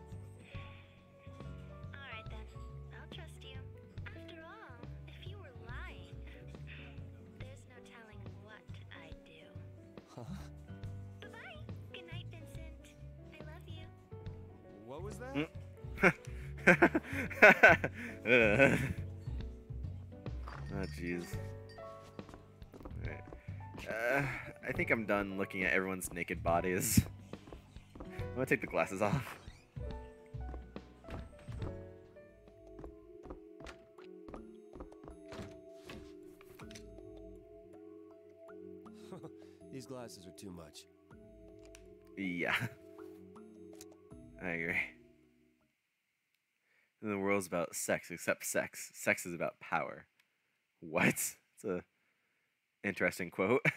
What was that? Oh jeez. Alright. Uh, I think I'm done looking at everyone's naked bodies. I'm gonna take the glasses off. These glasses are too much. Yeah. I agree. And the world's about sex, except sex. Sex is about power. What? It's a interesting quote.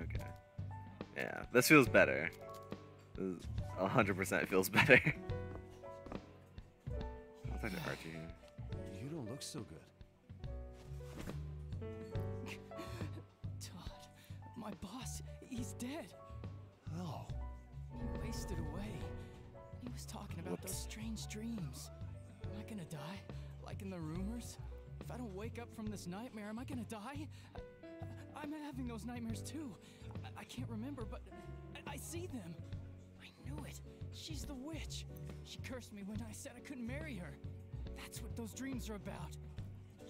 okay. Yeah, this feels better. This a hundred percent feels better. I'll talk to Archie. You don't look so good. Dead. Oh. He wasted away. He was talking about those strange dreams. Am I gonna die? Like in the rumors? If I don't wake up from this nightmare, am I gonna die? I, I'm having those nightmares too. I, I can't remember, but I, I see them. I knew it. She's the witch. She cursed me when I said I couldn't marry her. That's what those dreams are about.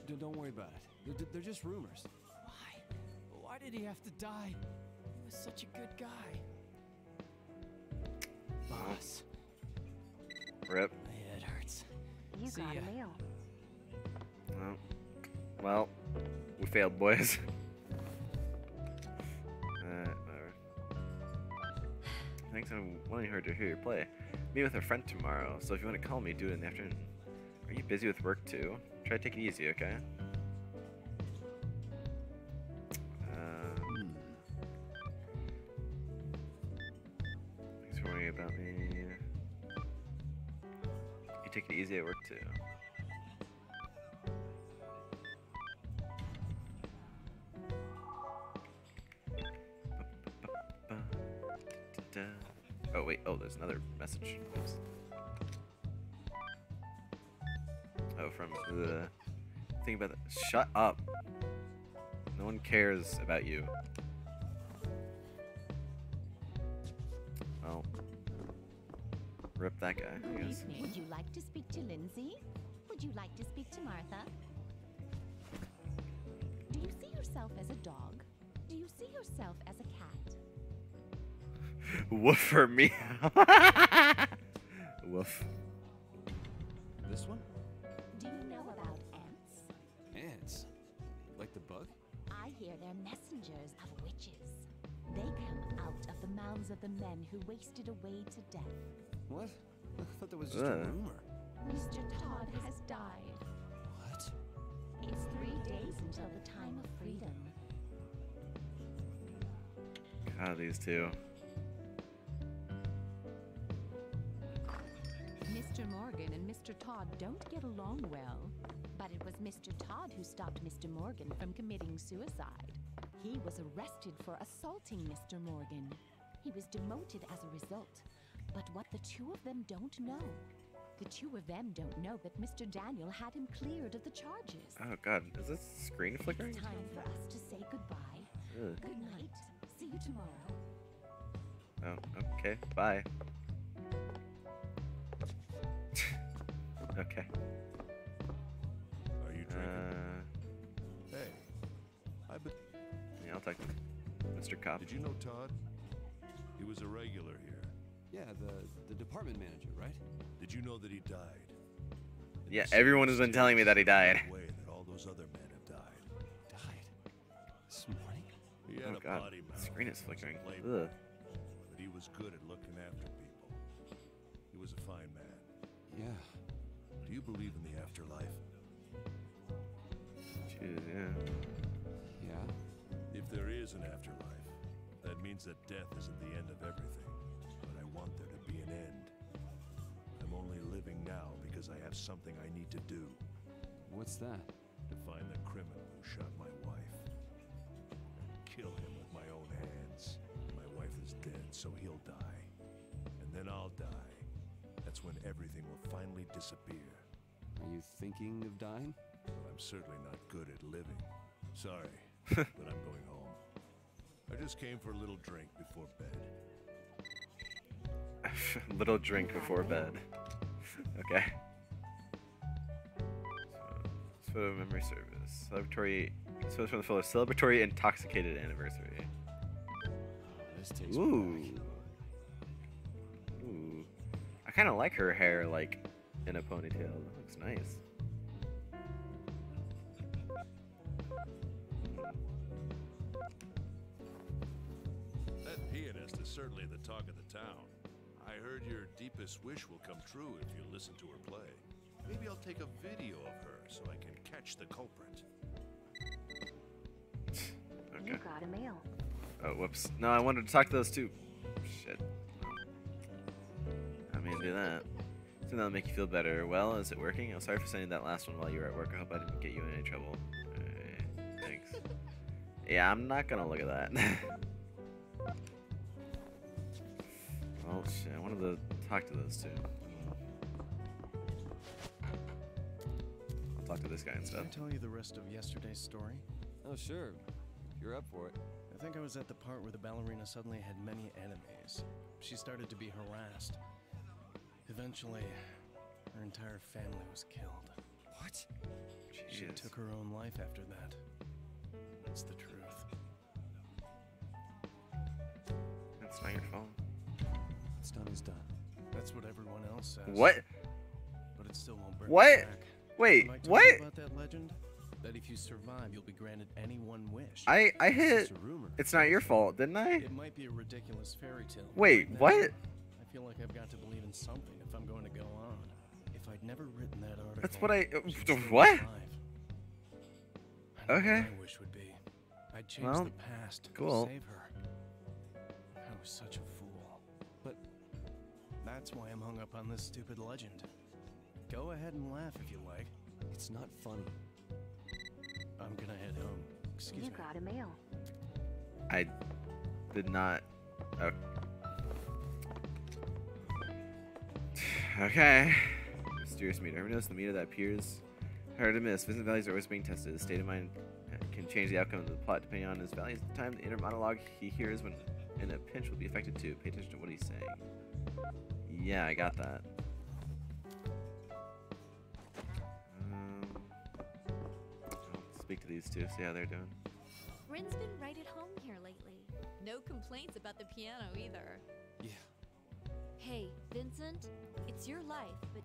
D- don't worry about it. They're, they're just rumors. Why? Why did he have to die? He was such a good guy. Boss. Rip. My head hurts. You See got ya. a mail. Well, well, we failed, boys. Uh, whatever. Thanks, I'm wanting her to hear your play. Meet with a friend tomorrow, so if you want to call me, do it in the afternoon. Are you busy with work too? Try to take it easy, okay? About me. You take it easy at work too. Oh wait, oh there's another message. Oops. Oh, from the thing about that. Shut up. No one cares about you. Rip that guy. I Good evening. Would you like to speak to Lindsay? Would you like to speak to Martha? Do you see yourself as a dog? Do you see yourself as a cat? Woof for me. Woof. This one? Do you know about ants? Ants. Like the bug? I hear they're messengers of witches. They come out of the mouths of the men who wasted away to death. What? I thought that was just a rumor. Mr. Todd has died. What? It's three days until the time of freedom. God, these two. Mr. Morgan and Mr. Todd don't get along well. But it was Mr. Todd who stopped Mr. Morgan from committing suicide. He was arrested for assaulting Mr. Morgan. He was demoted as a result. But what the two of them don't know, the two of them don't know that Mr. Daniel had him cleared of the charges. Oh god, is this screen flickering? It's time for us to say goodbye. Ugh. Good night. See you tomorrow. Oh, okay. Bye. okay. Are you drinking? Uh, hey, I bet. yeah, I'll take Mr. Cop. Did you know Todd? He was a regular here. Yeah, the, the department manager, right? Did you know that he died? Yeah, everyone has been telling me that he died. Way that all those other men have died. Died? This morning? He had Oh a god, body the screen is He was flickering. Ugh. But he was good at looking after people. He was a fine man. Yeah. Do you believe in the afterlife? Jeez, yeah. Yeah. If there is an afterlife, that means that death isn't the end of everything. End. I'm only living now because I have something I need to do. What's that? To find the criminal who shot my wife. And kill him with my own hands. My wife is dead, so he'll die. And then I'll die. That's when everything will finally disappear. Are you thinking of dying? But I'm certainly not good at living. Sorry, but I'm going home. I just came for a little drink before bed. Little drink before bed. okay. So, photo memory service. Celebratory. So from the photo. Celebratory intoxicated anniversary. Oh, this takes Ooh. Ooh. I kind of like her hair, like in a ponytail. That looks nice. That pianist is certainly the talk of the town. I heard your deepest wish will come true if you listen to her play. Maybe I'll take a video of her so I can catch the culprit. Okay. You got a mail. Oh, whoops. No, I wanted to talk to those two. Shit. I mean, do that. Something that'll make you feel better. Well, is it working? I'm sorry for sending that last one while you were at work. I hope I didn't get you in any trouble. Alright, thanks. Yeah, I'm not gonna look at that. oh shit, I wanted to talk to those two. I'll talk to this guy Can instead. I tell you the rest of yesterday's story? Oh, sure. You're up for it. I think I was at the part where the ballerina suddenly had many enemies. She started to be harassed. Eventually, her entire family was killed. What? She took her own life after that. That's the truth. That's not your phone. What's done is done. That's what everyone else says. What? But it still won't bring What? me back. Wait, Am I told you what? about that legend? That if you survive, you'll be granted any one wish. I I hit. a rumor. It's not your fault, didn't I? It might be a ridiculous fairy tale. but Wait, right what? I feel like I've got to believe in something if I'm going to go on. If I'd never written that article, That's what I- she'd still be what? alive. I Okay. My wish would be. I'd change Well, the past. cool. Save her. I was such a fool. But that's why I'm hung up on this stupid legend. Go ahead and laugh if you like. It's not funny. I'm gonna head home. Excuse you me. got a mail. I did not. Oh. Okay. Mysterious meter. Ever notice the meter that appears hard to miss? Vincent values are always being tested. His state of mind can change the outcome of the plot depending on his values at the time. The inner monologue he hears when in a pinch will be affected too. Pay attention to what he's saying. Yeah, I got that. Um, speak to these two, see how they're doing. Rin's been right at home here lately. No complaints about the piano either. Yeah. Hey, Vincent, it's your life, but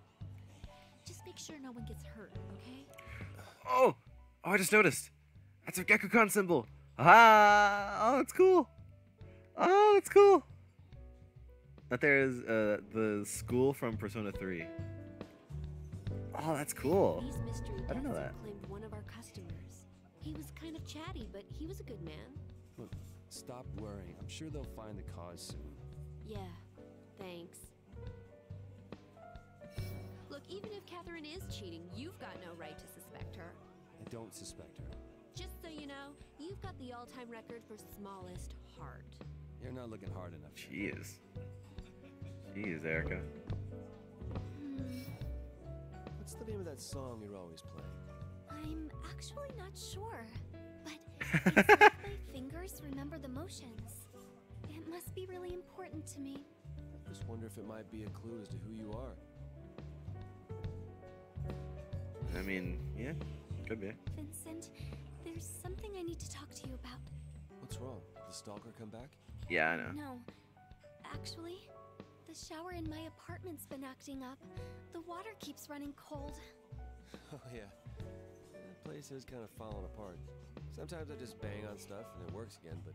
just make sure no one gets hurt, okay? Oh! Oh, I just noticed. That's a Gekkoukan symbol. Ah! Oh, it's cool. Oh, it's cool. That there is uh, the school from Persona 3. Oh, that's cool. I don't know that. have claimed one of our customers. He was kind of chatty, but he was a good man. Look, stop worrying. I'm sure they'll find the cause soon. Yeah, thanks. Look, even if Catherine is cheating, you've got no right to suspect her. I don't suspect her. Just so you know, you've got the all-time record for smallest heart. You're not looking hard enough. Jeez. Jeez, Erika. What's the name of that song you're always playing? I'm actually not sure, but it's like my fingers remember the motions. It must be really important to me. I Just wonder if it might be a clue as to who you are. I mean, yeah, could be. Vincent, there's something I need to talk to you about. What's wrong? Did the stalker come back? Yeah, I know. No. Actually, the shower in my apartment's been acting up. The water keeps running cold. Oh yeah. That place is kind of falling apart. Sometimes I just bang on stuff and it works again, but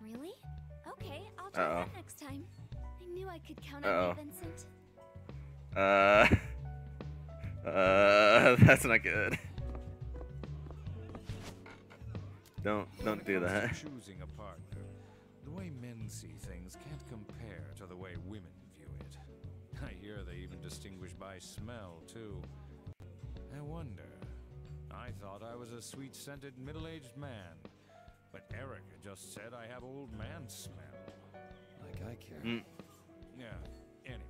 Really? Okay, I'll try Uh-oh. that next time. I knew I could count Uh-oh. on you, Vincent. Uh. Uh. That's not good. Don't don't do that. choosing a partner, the way men see things can't compare to the way women view it. I hear they even distinguish by smell, too. I wonder. I thought I was a sweet scented middle aged man, but Erika just said I have old man smell. like I care. Mm. Yeah, anyway.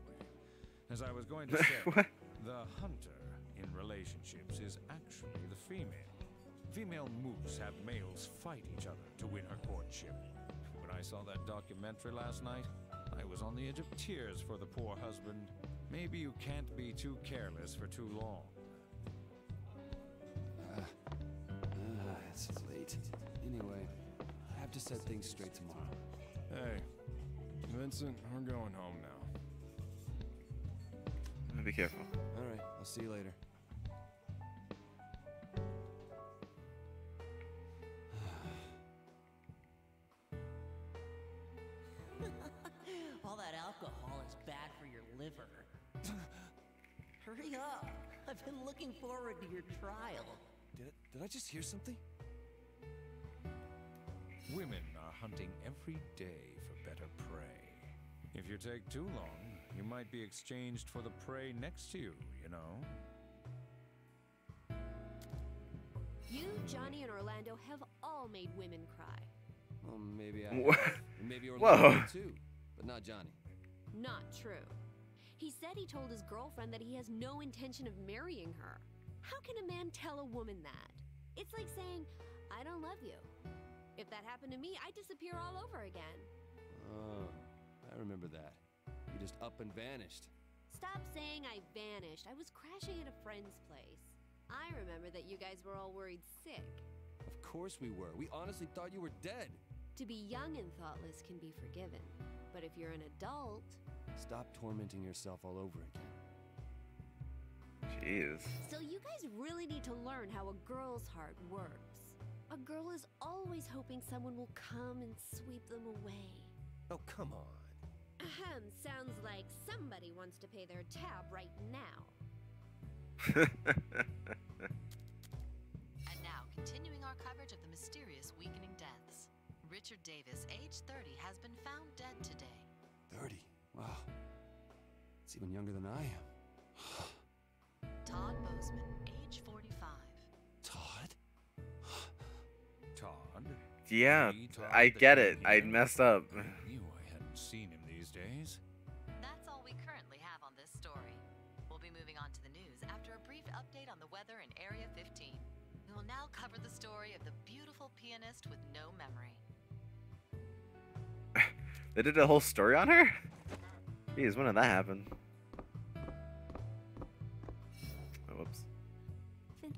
As I was going to say, the hunter in relationships is actually the female. Female moose have males fight each other to win her courtship. When I saw that documentary last night, I was on the edge of tears for the poor husband. Maybe you can't be too careless for too long. Ah, ah, it's late. Anyway, I have to set things straight tomorrow. Hey, Vincent, we're going home now. Be careful. All right, I'll see you later. All that alcohol is bad for your liver. Hurry up! I've been looking forward to your trial. Did, did I just hear something? Women are hunting every day for better prey. If you take too long, you might be exchanged for the prey next to you, you know? You, Johnny, and Orlando have all made women cry. Well, maybe I. Wha- and Maybe Whoa. Too, but not Johnny. Not true. He said he told his girlfriend that he has no intention of marrying her. How can a man tell a woman that? It's like saying, I don't love you. If that happened to me, I'd disappear all over again. Oh, I remember that. You just up and vanished. Stop saying I vanished. I was crashing at a friend's place. I remember that you guys were all worried sick. Of course we were. We honestly thought you were dead. To be young and thoughtless can be forgiven. But if you're an adult, Stop tormenting yourself all over again. Jeez. So you guys really need to learn how a girl's heart works. A girl is always hoping someone will come and sweep them away. Oh, come on. Ahem, sounds like somebody wants to pay their tab right now. And now, continuing our coverage of the mysterious weakening deaths. Richard Davis, age 30, has been found dead today. 30? Wow. It's even younger than I am. Todd Bozeman, age 45. Todd? Todd? Yeah, Todd I get it. I messed up. I knew I hadn't seen him these days. That's all we currently have on this story. We'll be moving on to the news after a brief update on the weather in Area 15. We will now cover the story of the beautiful pianist with no memory. They did a whole story on her? Jeez, when did that happen? Oh, whoops.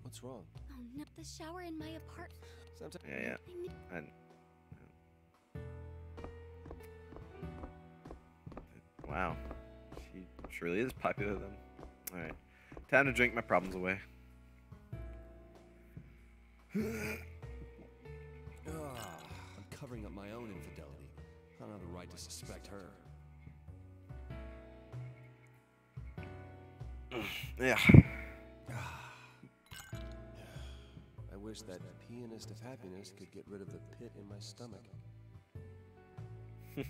What's wrong? Oh no, the shower in my apartment. Sometimes. Yeah, yeah. I need- wow, she truly is popular then. All right, time to drink my problems away. Ah, I'm covering up my own infidelity. I don't have the right to suspect her. yeah. I wish that pianist of happiness could get rid of the pit in my stomach. I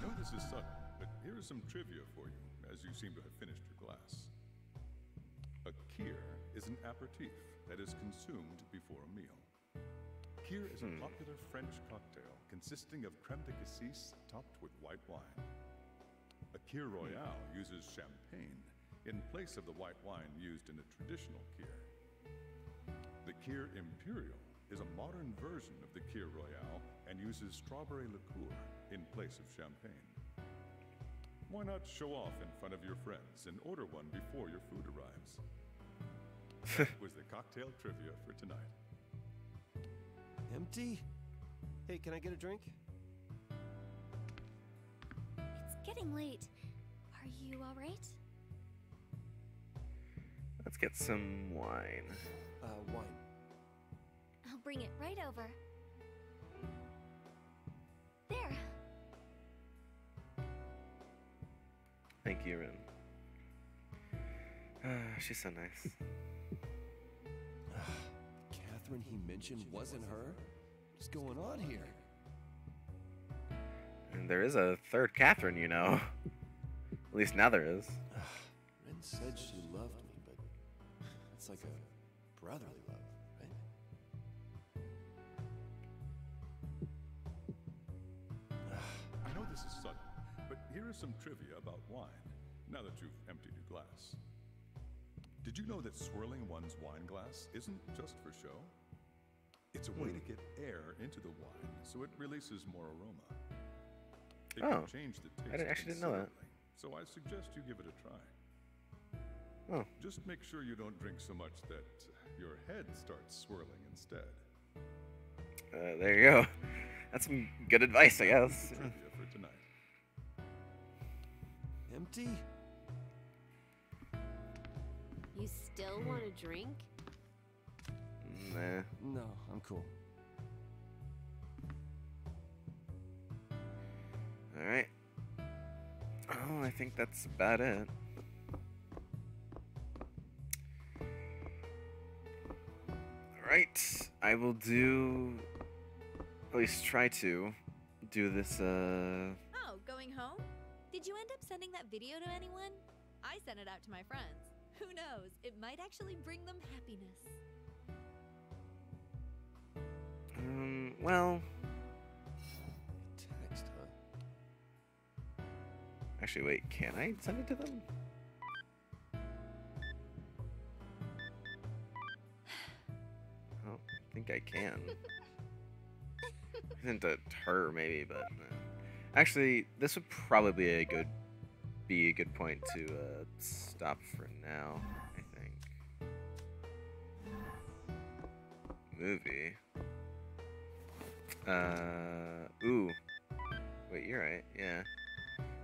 know this is sudden, but here is some trivia for you, as you seem to have finished your glass. A kir is an aperitif that is consumed before a meal. Kir is a Hmm. popular French cocktail consisting of creme de cassis topped with white wine. A kir royale uses champagne in place of the white wine used in a traditional kir. The kir imperial is a modern version of the kir royale and uses strawberry liqueur in place of champagne. Why not show off in front of your friends and order one before your food arrives? that was the cocktail trivia for tonight. Empty? Hey, can I get a drink? It's getting late. Are you all right? Let's get some wine. Uh, wine. I'll bring it right over. There. Thank you, Rin. Ah, she's so nice. Catherine he mentioned wasn't her? What's going on here? And there is a third Catherine, you know. At least now there is. Rin said she loved me, but it's like a brotherly love, right? I know this is sudden, but here is some trivia about wine. now that you've emptied your glass. Did you know that swirling one's wine glass isn't just for show? It's a way to Hmm. get air into the wine so it releases more aroma. It Oh. can change the taste. I didn't- actually didn't know that. So I suggest you give it a try. Oh. Just make sure you don't drink so much that your head starts swirling instead. Uh, there you go. That's some good advice, I guess. Trivia for tonight. Empty? Still want a drink? Nah. No, I'm cool. All right. Oh, I think that's about it. All right. I will do. At least try to do this. Uh. Oh, going home? Did you end up sending that video to anyone? I sent it out to my friends. Who knows? It might actually bring them happiness. Um. Well. Text, huh? Actually, wait. Can I send it to them? I don't think I can. Sent to her maybe, but uh, actually, this would probably be a good be a good point to uh, stop for now. I think. Movie. Uh. Ooh. Wait, you're right. Yeah.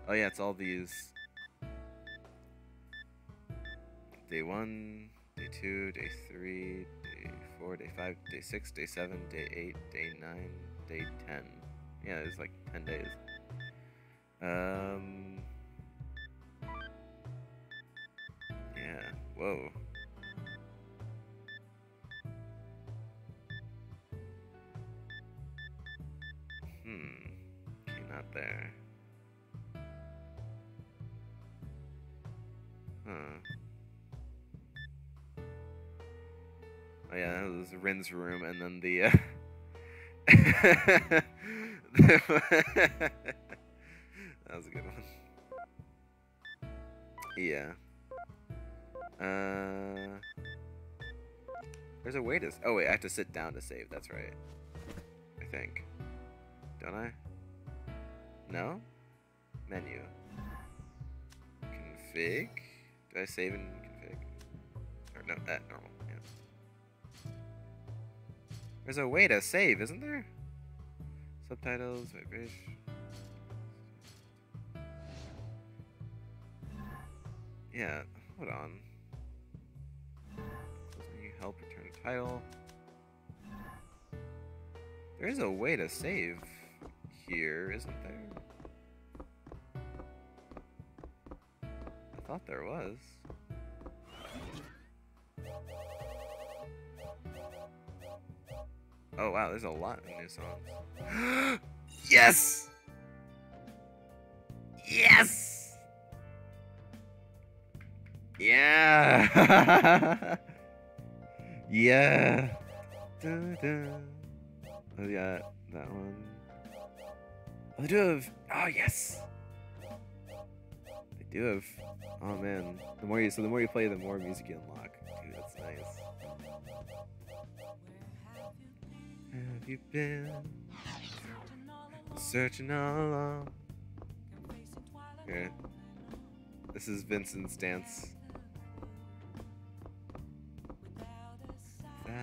Oh yeah, it's all these. Day one, day two, day three, day four, day five, day six, day seven, day eight, day nine, day ten. Yeah, it's like ten days. Um. Yeah. Whoa. Hmm. Okay, not there. Huh. Oh yeah, that was Rin's room, and then the. Uh... that was a good one. Yeah. Uh. There's a way to. Oh wait, I have to sit down to save. That's right. I think. Don't I? No. Menu. Config. Do I save in config? Or no, at normal. Yeah. There's a way to save, isn't there? Subtitles, vibration. Yeah, hold on. Help return title. There is a way to save here, isn't there? I thought there was. Oh wow, there's a lot of new songs. yes! Yes! Yeah! yeah! Oh yeah, that one. Oh, they do have. Oh yes. They do have. Oh man, the more you so the more you play, the more music you unlock. Dude, that's nice. Where Have you been searching all along? Here. This is Vincent's dance.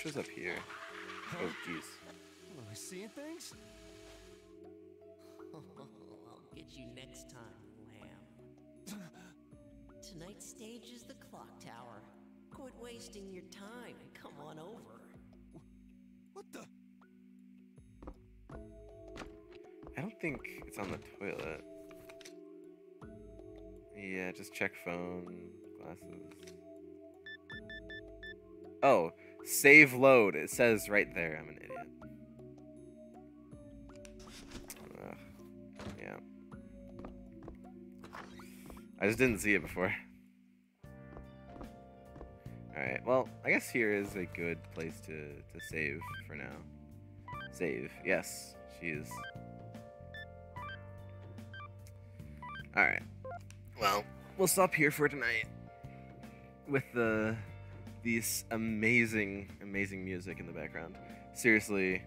Yeah, shows up here? Oh, jeez. Oh, am I seeing things? I'll get you next time, lamb. Tonight's stage is the clock tower. Quit wasting your time and come on over. What the? I don't think it's on the toilet. Yeah, just check phone, glasses. Oh, save load. It says right there. I'm an idiot. Ugh. Yeah. I just didn't see it before. Alright, well, I guess here is a good place to, to save for now. Save. Yes, she is. Alright. Well, we'll stop here for tonight. With the these amazing, amazing music in the background. Seriously,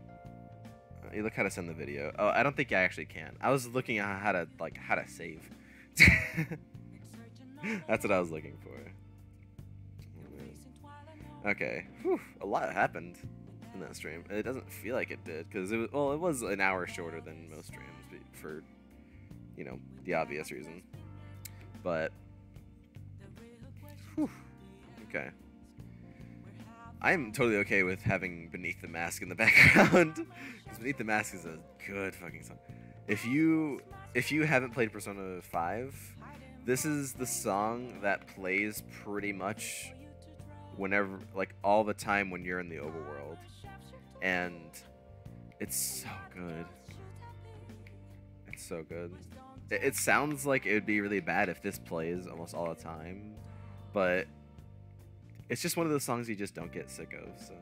uh, you look how to send the video. Oh, I don't think I actually can. I was looking at how to like how to save. That's what I was looking for. Okay, Whew, a lot happened in that stream. It doesn't feel like it did because it was well, it was an hour shorter than most streams for you know the obvious reason. But whew, okay, I'm totally okay with having Beneath the Mask in the background because Beneath the Mask is a good fucking song. If you if you haven't played Persona 5, this is the song that plays pretty much whenever like all the time when you're in the overworld. And it's so good. It's so good. It, it sounds like it would be really bad if this plays almost all the time but it's just one of those songs you just don't get sick of so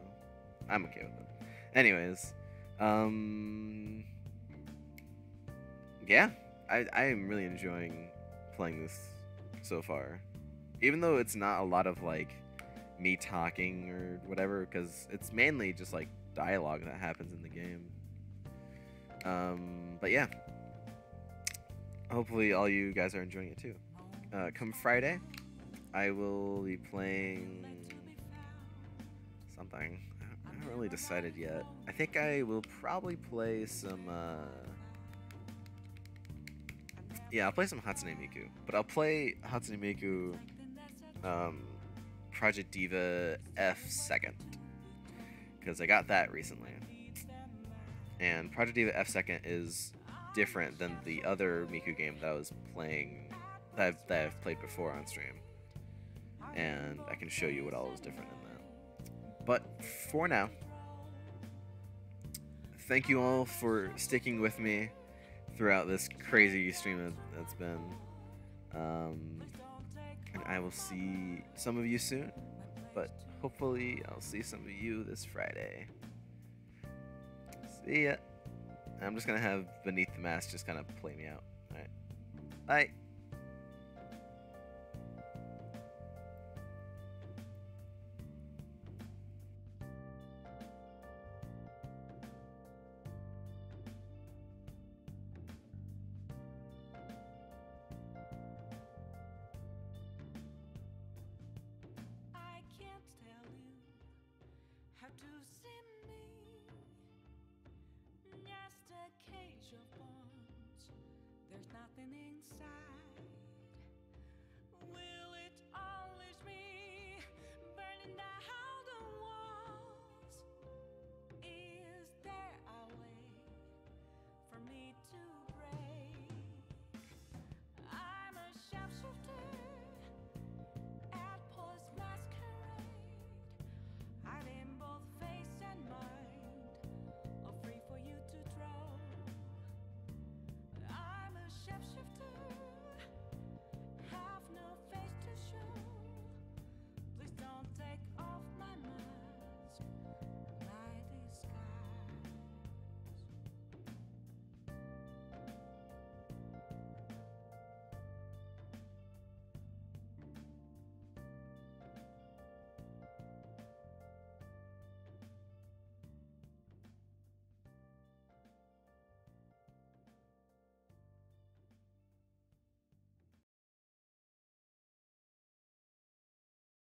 i'm okay with it. Anyways um yeah i i am really enjoying playing this so far. Even though it's not a lot of like me talking or whatever because it's mainly just like dialogue that happens in the game. Um, but yeah. Hopefully all you guys are enjoying it too. Uh, come friday i will be playing something i haven't really decided yet i think i will probably play some uh, yeah i'll play some hatsune miku but i'll play hatsune miku um, Project Diva F second because I got that recently. And Project Diva F second is different than the other Miku game that I was playing that I've, that I've played before on stream. And I can show you what all is different. But for now, thank you all for sticking with me throughout this crazy stream that, that's been. Um, and I will see some of you soon. But hopefully, I'll see some of you this Friday. See ya. I'm just gonna have Beneath the Mask just kind of play me out. Alright. Bye.